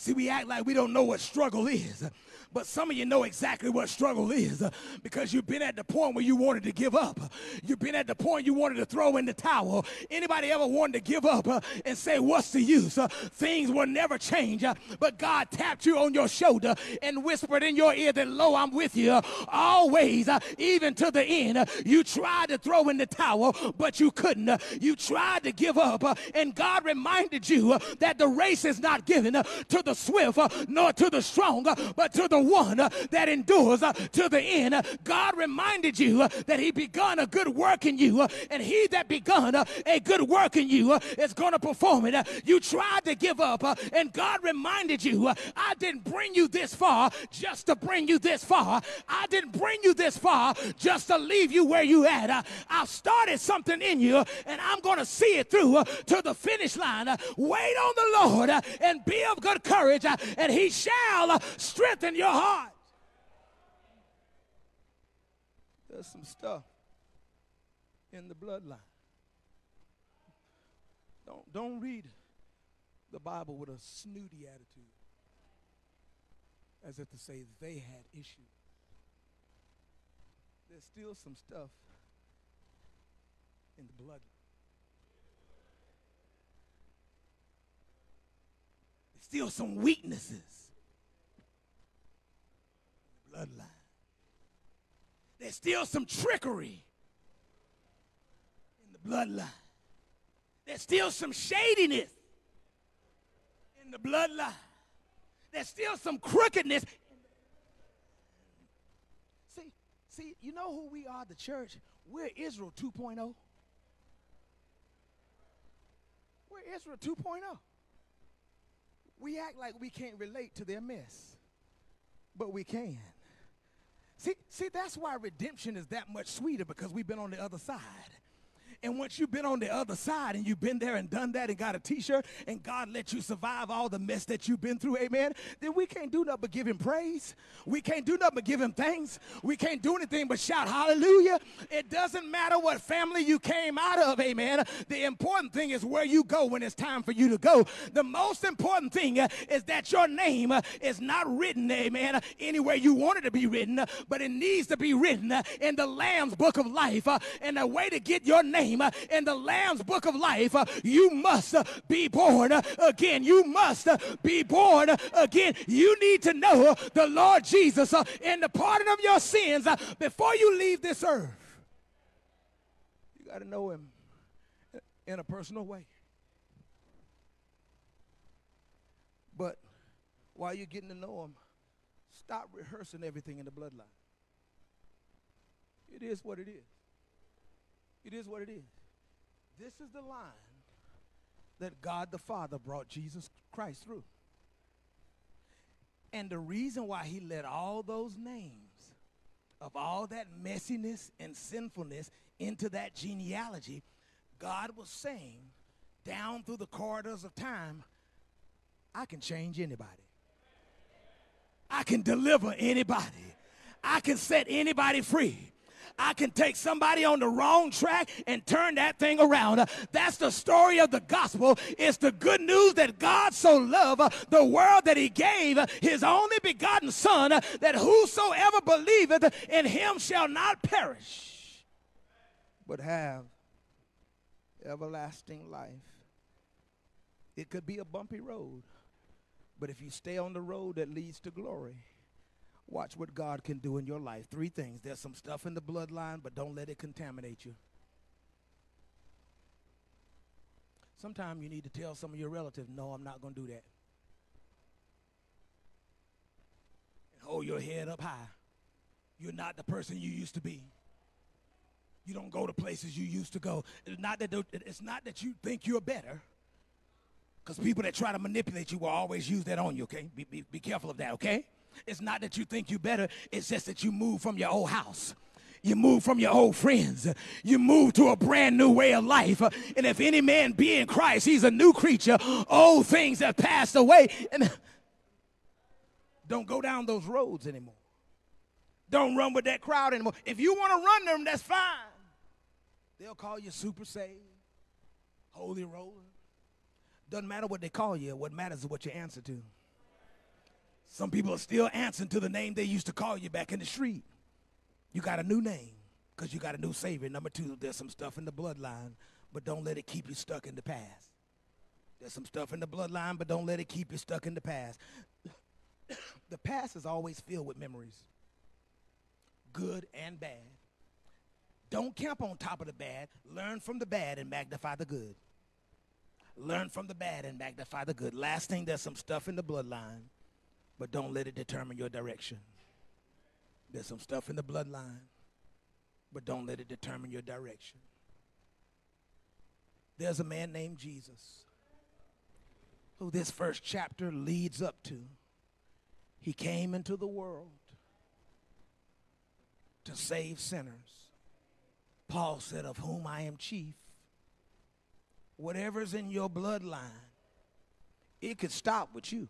See, we act like we don't know what struggle is. But some of you know exactly what struggle is because you've been at the point where you wanted to give up. You've been at the point you wanted to throw in the towel. Anybody ever wanted to give up uh, and say, What's the use? Uh, things will never change. Uh, but God tapped you on your shoulder and whispered in your ear that, Lo, I'm with you always, even to the end. you tried to throw in the towel, but you couldn't. you tried to give up, and God reminded you that the race is not given to the swift uh, nor to the strong, uh, but to the one uh, that endures uh, to the end. Uh, God reminded you uh, that He begun a good work in you, and He that begun a good work in you is going to perform it. You tried to give up, and God reminded you, I didn't bring you this far just to bring you this far. I didn't bring you this far just to leave you where you at. I started something in you, and I'm going to see it through to the finish line. Wait on the Lord and be of good courage, Uh, and He shall strengthen your heart. There's some stuff in the bloodline. Don't, don't read the Bible with a snooty attitude, as if to say they had issues. There's still some stuff in the blood. Still some weaknesses bloodline. There's still some trickery in the bloodline. There's still some shadiness in the bloodline. There's still some crookedness. See, see, you know who we are, the church? We're Israel 2.0. We're Israel 2.0. We act like we can't relate to their mess, but we can. See, see, that's why redemption is that much sweeter because we've been on the other side. And once you've been on the other side and you've been there and done that and got a t-shirt and God let you survive all the mess that you've been through, amen, then we can't do nothing but give him praise. We can't do nothing but give him thanks. We can't do anything but shout hallelujah. It doesn't matter what family you came out of, amen. The important thing is where you go when it's time for you to go. The most important thing uh, is that your name uh, is not written, amen, anywhere you want it to be written, but it needs to be written uh, in the Lamb's book of life. And the way to get your name name uh, in the Lamb's book of life, uh, you must uh, be born again. You must be born again. You need to know the Lord Jesus in the pardon of your sins before you leave this earth. You got to know him in a personal way. But while you're getting to know him, stop rehearsing everything in the bloodline. It is what it is. It is what it is. This is the line that God the Father brought Jesus Christ through. And the reason why he let all those names of all that messiness and sinfulness into that genealogy, God was saying down through the corridors of time, I can change anybody. I can deliver anybody. I can set anybody free. I can take somebody on the wrong track and turn that thing around. That's the story of the gospel. It's the good news that God so loved the world that he gave his only begotten son that whosoever believeth in him shall not perish but have everlasting life. It could be a bumpy road, but if you stay on the road that leads to glory, Watch what God can do in your life. Three things. There's some stuff in the bloodline, but don't let it contaminate you. Sometimes you need to tell some of your relatives, no, I'm not going to do that. And hold your head up high. You're not the person you used to be. You don't go to places you used to go. It's not that, it's not that you think you're better. Because people that try to manipulate you will always use that on you, okay? Be, be, be careful of that, okay? It's not that you think you better, it's just that you move from your old house. You move from your old friends. You move to a brand new way of life. And if any man be in Christ, he's a new creature. Old things have passed away. And don't go down those roads anymore. Don't run with that crowd anymore. If you want to run them, that's fine. They'll call you super saved, holy roller. Doesn't matter what they call you. What matters is what you answer to. Some people are still answering to the name they used to call you back in the street. You got a new name because you got a new Savior. Number two, there's some stuff in the bloodline, but don't let it keep you stuck in the past. There's some stuff in the bloodline, but don't let it keep you stuck in the past. the past is always filled with memories, good and bad. Don't camp on top of the bad. Learn from the bad and magnify the good. Learn from the bad and magnify the good. Last thing, there's some stuff in the bloodline but don't let it determine your direction. There's some stuff in the bloodline, but don't let it determine your direction. There's a man named Jesus who this first chapter leads up to. He came into the world to save sinners. Paul said, Of whom I am chief. Whatever's in your bloodline, it could stop with you.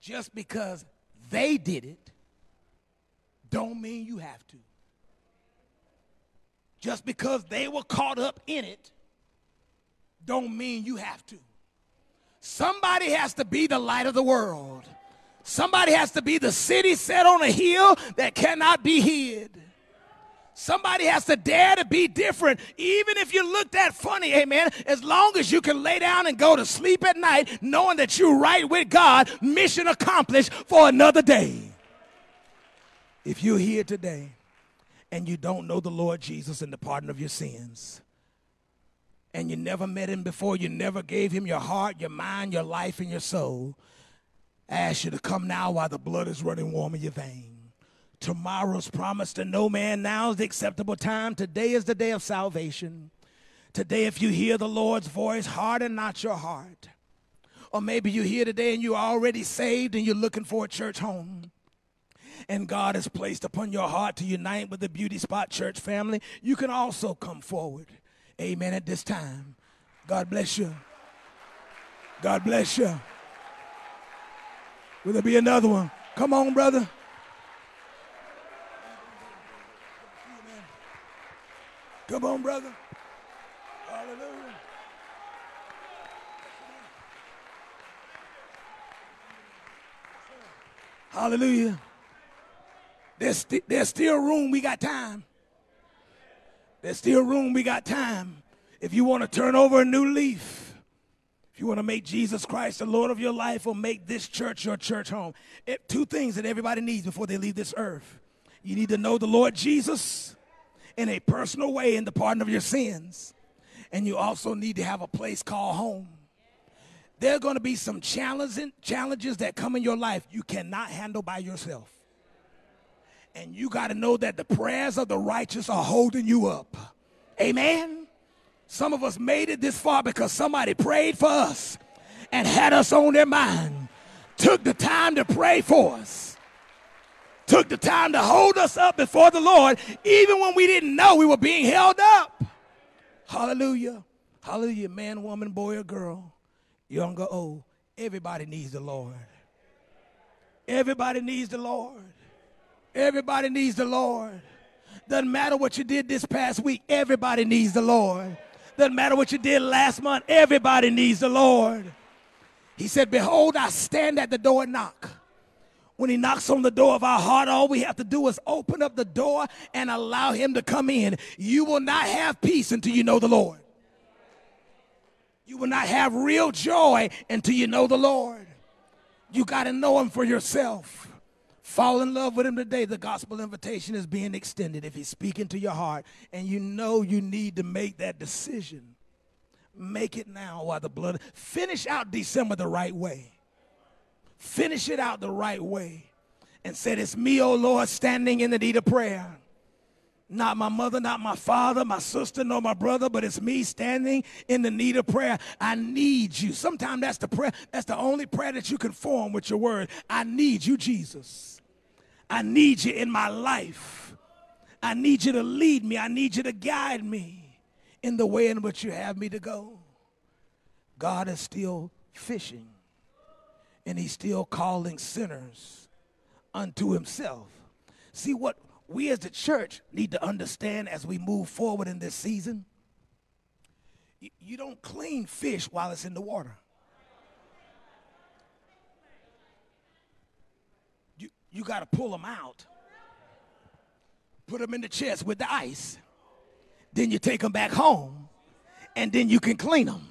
Just because they did it, don't mean you have to. Just because they were caught up in it, don't mean you have to. Somebody has to be the light of the world. Somebody has to be the city set on a hill that cannot be hid. Somebody has to dare to be different, even if you look that funny, amen. As long as you can lay down and go to sleep at night knowing that you're right with God, mission accomplished for another day. If you're here today and you don't know the Lord Jesus and the pardon of your sins, and you never met him before, you never gave him your heart, your mind, your life, and your soul, I ask you to come now while the blood is running warm in your vein. Tomorrow's promise to no man now is the acceptable time. Today is the day of salvation. Today, if you hear the Lord's voice, harden not your heart. Or maybe you're here today and you're already saved and you're looking for a church home. And God has placed upon your heart to unite with the Beauty Spot Church family. You can also come forward. Amen. At this time. God bless you. God bless you. Will there be another one? Come on, brother. Come on, brother. Hallelujah. Hallelujah. There's, st- there's still room. We got time. There's still room. We got time. If you want to turn over a new leaf, if you want to make Jesus Christ the Lord of your life or make this church your church home, it, two things that everybody needs before they leave this earth. You need to know the Lord Jesus in a personal way in the pardon of your sins. And you also need to have a place called home. There are going to be some challenging challenges that come in your life you cannot handle by yourself. And you got to know that the prayers of the righteous are holding you up. Amen. Some of us made it this far because somebody prayed for us and had us on their mind, took the time to pray for us, took the time to hold us up before the Lord, even when we didn't know we were being held up. Hallelujah. Hallelujah. Man, woman, boy, or girl, young or old, everybody needs the Lord. Everybody needs the Lord. Everybody needs the Lord. Doesn't matter what you did this past week, everybody needs the Lord. Doesn't matter what you did last month, everybody needs the Lord. He said, Behold, I stand at the door and knock. When he knocks on the door of our heart, all we have to do is open up the door and allow him to come in. You will not have peace until you know the Lord. You will not have real joy until you know the Lord. You got to know him for yourself. Fall in love with him today. The gospel invitation is being extended if he's speaking to your heart and you know you need to make that decision. Make it now while the blood. Finish out December the right way. Finish it out the right way. And said, It's me, O Lord, standing in the need of prayer. Not my mother, not my father, my sister, nor my brother, but it's me standing in the need of prayer. I need you. Sometimes that's the prayer, that's the only prayer that you can form with your word. I need you, Jesus. I need you in my life. I need you to lead me. I need you to guide me in the way in which you have me to go. God is still fishing, and He's still calling sinners unto Himself. See what we as the church need to understand as we move forward in this season? You don't clean fish while it's in the water. you you got to pull them out, put them in the chest with the ice. Then you take them back home, and then you can clean them.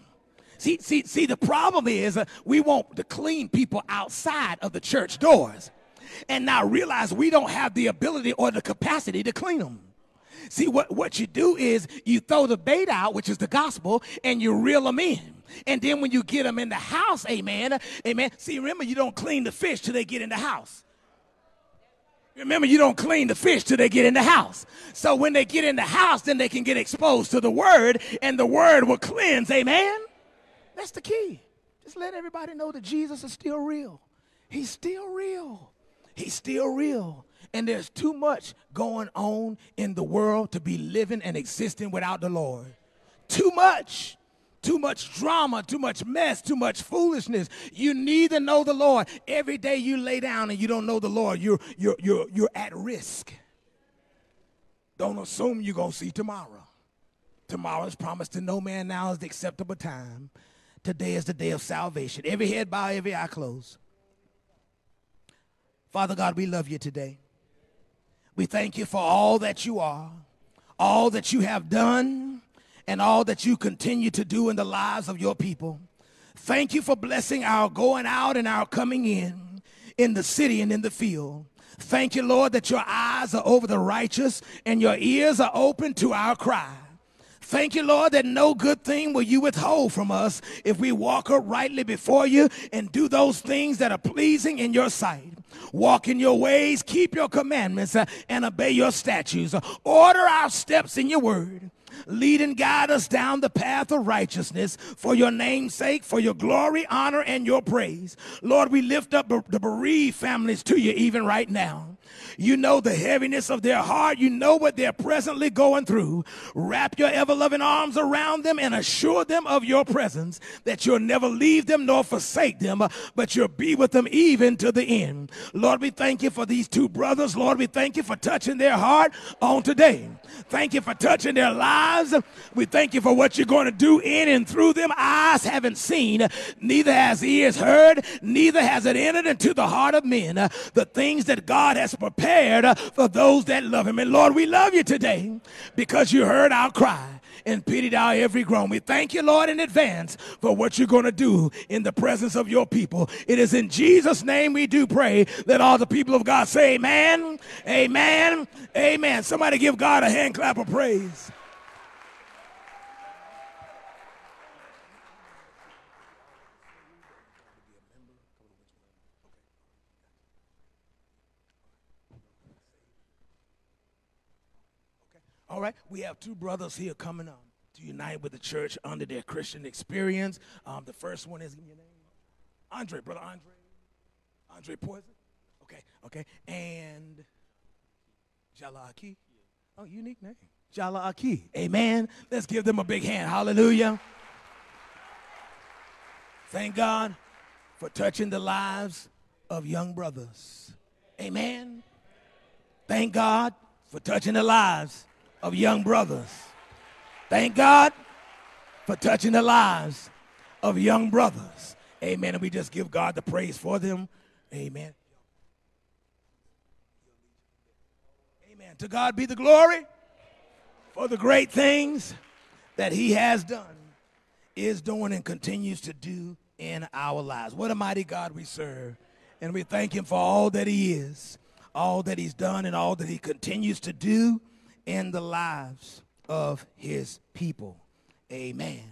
See, see, see, the problem is uh, we want to clean people outside of the church doors and now realize we don't have the ability or the capacity to clean them. See, what, what you do is you throw the bait out, which is the gospel, and you reel them in. And then when you get them in the house, amen, amen. See, remember, you don't clean the fish till they get in the house. Remember, you don't clean the fish till they get in the house. So when they get in the house, then they can get exposed to the word, and the word will cleanse. Amen? That's the key. Just let everybody know that Jesus is still real. He's still real. He's still real. And there's too much going on in the world to be living and existing without the Lord. Too much too much drama, too much mess, too much foolishness. You need to know the Lord. Every day you lay down and you don't know the Lord, you're, you're, you're, you're at risk. Don't assume you're going to see tomorrow. Tomorrow is promised to no man now is the acceptable time. Today is the day of salvation. Every head bow, every eye closed. Father God, we love you today. We thank you for all that you are, all that you have done, and all that you continue to do in the lives of your people. Thank you for blessing our going out and our coming in. in the city and in the field. Thank you, Lord, that your eyes are over the righteous and your ears are open to our cry. Thank you, Lord, that no good thing will you withhold from us if we walk uprightly before you and do those things that are pleasing in your sight. Walk in your ways, keep your commandments, uh, and obey your statutes. Order our steps in your word. Lead and guide us down the path of righteousness for your name's sake, for your glory, honor, and your praise. Lord, we lift up the bereaved families to you even right now. You know the heaviness of their heart. You know what they're presently going through. Wrap your ever loving arms around them and assure them of your presence, that you'll never leave them nor forsake them, but you'll be with them even to the end. Lord, we thank you for these two brothers. Lord, we thank you for touching their heart on today. Thank you for touching their lives. We thank you for what you're going to do in and through them. Eyes haven't seen, neither has ears heard, neither has it entered into the heart of men. The things that God has prepared uh, for those that love him. And Lord, we love you today because you heard our cry and pitied our every groan. We thank you, Lord, in advance for what you're going to do in the presence of your people. It is in Jesus' name we do pray that all the people of God say amen, amen, amen. Somebody give God a hand clap of praise. All right, we have two brothers here coming um, to unite with the church under their Christian experience. Um, the first one is, give me your name. Andre, brother Andre. Andre Poison. Okay, okay. And Jala Aki. Oh, unique name. Jala Aki. Amen. Let's give them a big hand. Hallelujah. Thank God for touching the lives of young brothers. Amen. Thank God for touching the lives of young brothers. Thank God for touching the lives of young brothers. Amen. And we just give God the praise for them. Amen. Amen. To God be the glory for the great things that He has done, is doing, and continues to do in our lives. What a mighty God we serve. And we thank Him for all that He is, all that He's done, and all that He continues to do in the lives of his people. Amen.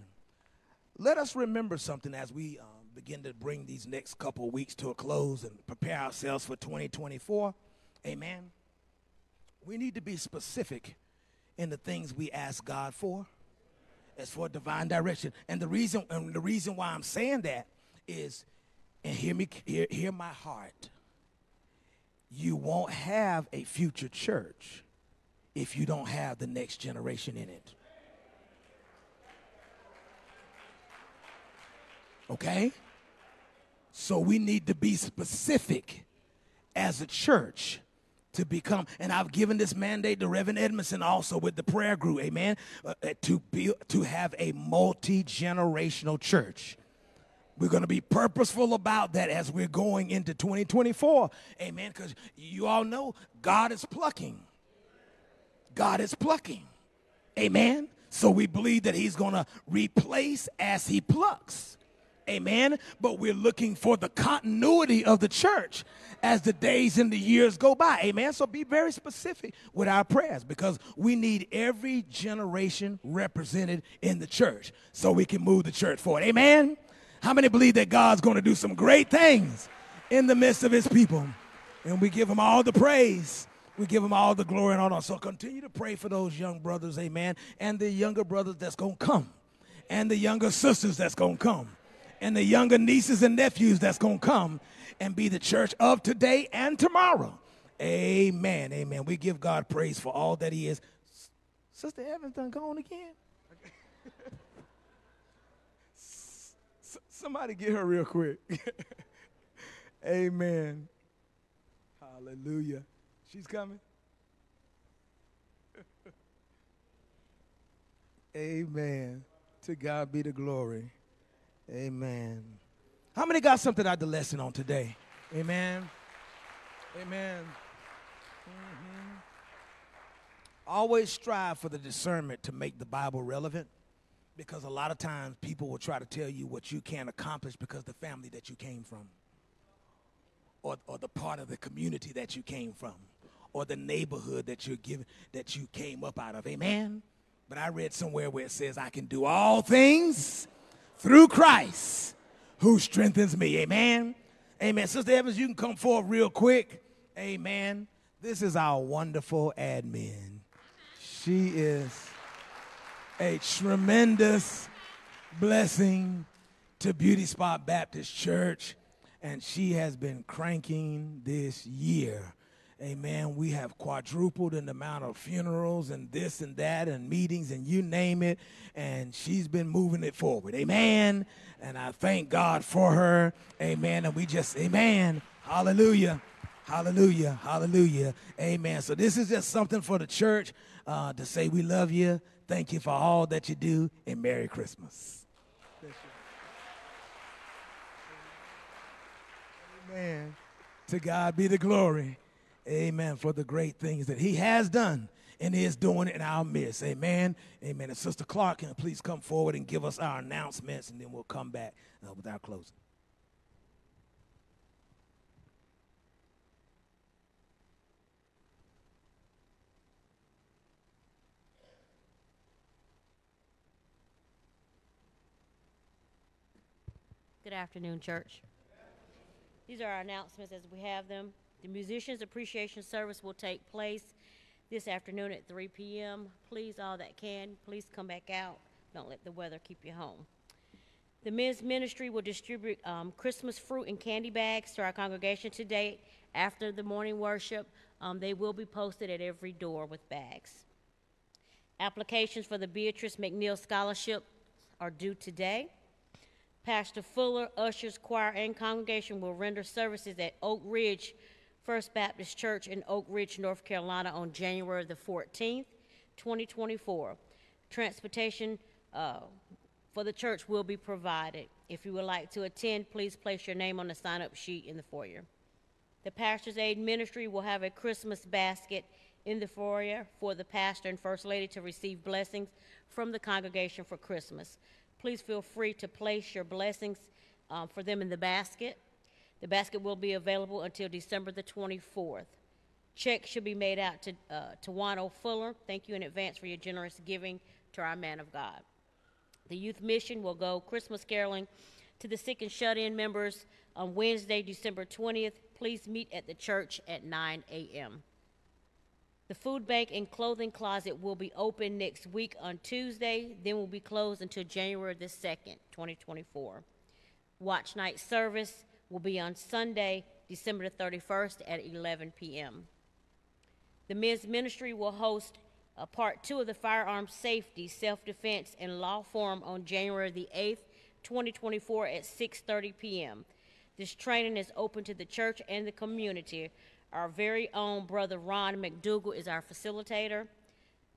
Let us remember something as we um, begin to bring these next couple weeks to a close and prepare ourselves for 2024. Amen. We need to be specific in the things we ask God for as for divine direction. And the reason and the reason why I'm saying that is and hear me hear, hear my heart. You won't have a future church if you don't have the next generation in it. Okay? So we need to be specific as a church to become, and I've given this mandate to Reverend Edmondson also with the prayer group, amen, uh, uh to be to have a multi generational church. We're going to be purposeful about that as we're going into 2024, amen, because you all know God is plucking. God is plucking. Amen. So we believe that he's going to replace as he plucks. Amen. But we're looking for the continuity of the church as the days and the years go by. Amen. So be very specific with our prayers because we need every generation represented in the church so we can move the church forward. Amen. How many believe that God's going to do some great things in the midst of his people? And we give him all the praise we give them all the glory and honor. So continue to pray for those young brothers, amen, and the younger brothers that's going to come, and the younger sisters that's going to come, and the younger nieces and nephews that's going to come and be the church of today and tomorrow. Amen, amen. We give God praise for all that He is. Sister Evans done gone again. Somebody get her real quick. amen. Hallelujah. She's coming. Amen. To God be the glory. Amen. How many got something out the lesson on today? Amen. Amen. Mm-hmm. Always strive for the discernment to make the Bible relevant because a lot of times people will try to tell you what you can't accomplish because the family that you came from or, or the part of the community that you came from or the neighborhood that you're given that you came up out of. Amen. But I read somewhere where it says, I can do all things through Christ who strengthens me. Amen. Amen. Sister Evans, you can come forward real quick. Amen. This is our wonderful admin. She is a tremendous blessing to Beauty Spot Baptist Church, and she has been cranking this year. Amen. We have quadrupled in the amount of funerals and this and that and meetings and you name it. And she's been moving it forward. Amen. And I thank God for her. Amen. And we just, amen. Hallelujah. Hallelujah. Hallelujah. Amen. So this is just something for the church uh, to say we love you. Thank you for all that you do. And Merry Christmas. Amen. To God be the glory. Amen. For the great things that He has done and is doing in our midst. Amen. Amen. And Sister Clark, can please come forward and give us our announcements, and then we'll come back uh, with our closing. Good afternoon, church. These are our announcements as we have them. The Musicians Appreciation Service will take place this afternoon at 3 p.m. Please, all that can, please come back out. Don't let the weather keep you home. The men's ministry will distribute um, Christmas fruit and candy bags to our congregation today after the morning worship. Um, they will be posted at every door with bags. Applications for the Beatrice McNeil Scholarship are due today. Pastor Fuller, ushers, choir, and congregation will render services at Oak Ridge First Baptist Church in Oak Ridge, North Carolina on January the 14th, 2024. Transportation uh, for the church will be provided. If you would like to attend, please place your name on the sign up sheet in the foyer. The Pastor's Aid Ministry will have a Christmas basket in the foyer for the pastor and first lady to receive blessings from the congregation for Christmas please feel free to place your blessings um, for them in the basket. The basket will be available until December the 24th. Checks should be made out to uh, Taijuan O. Fuller. Thank you in advance for your generous giving to our man of God. The youth mission will go Christmas caroling to the sick and shut in members on Wednesday, December 20th. Please meet at the church at 9 a.m. The food bank and clothing closet will be open next week on Tuesday, then will be closed until January the 2nd, 2024. Watch night service will be on Sunday, December the 31st at 11 p.m. The men's ministry will host a part two of the firearm safety, self-defense, and law forum on January the 8th, 2024 at 6.30 p.m. This training is open to the church and the community our very own brother Ron McDougal is our facilitator.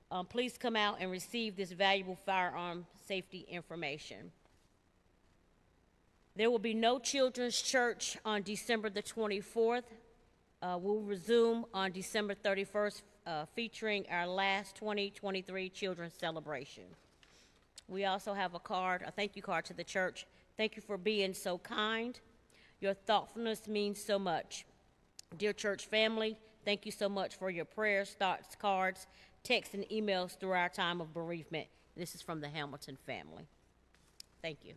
Um, please come out and receive this valuable firearm safety information. There will be no children's church on December the 24th. Uh, we'll resume on December 31st, uh, featuring our last 2023 children's celebration. We also have a card, a thank you card to the church. Thank you for being so kind. Your thoughtfulness means so much. Dear church family, thank you so much for your prayers, thoughts, cards, texts, and emails through our time of bereavement. This is from the Hamilton family. Thank you.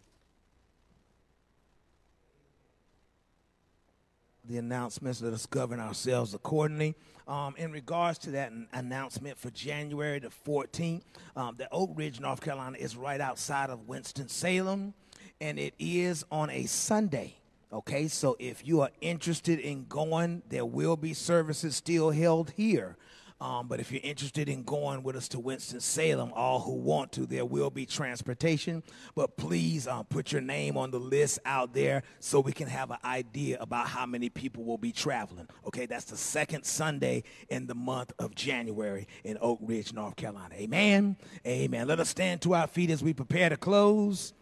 The announcements. Let us govern ourselves accordingly. Um, in regards to that announcement for January the 14th, um, the Oak Ridge, North Carolina is right outside of Winston-Salem, and it is on a Sunday. Okay, so if you are interested in going, there will be services still held here. Um, but if you're interested in going with us to Winston-Salem, all who want to, there will be transportation. But please uh, put your name on the list out there so we can have an idea about how many people will be traveling. Okay, that's the second Sunday in the month of January in Oak Ridge, North Carolina. Amen. Amen. Let us stand to our feet as we prepare to close.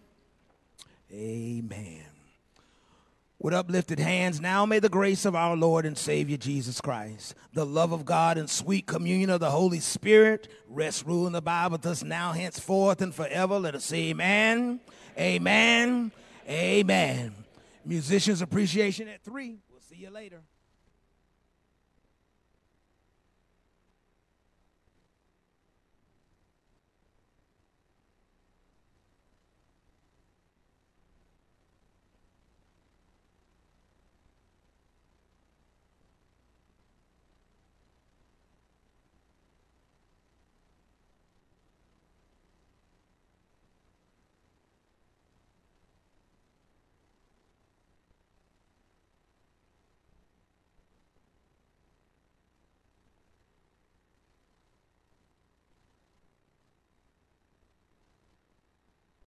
Amen. With uplifted hands, now may the grace of our Lord and Savior Jesus Christ, the love of God and sweet communion of the Holy Spirit rest, rule, and abide with us now, henceforth, and forever. Let us say amen, amen, amen. Musicians' appreciation at three. We'll see you later.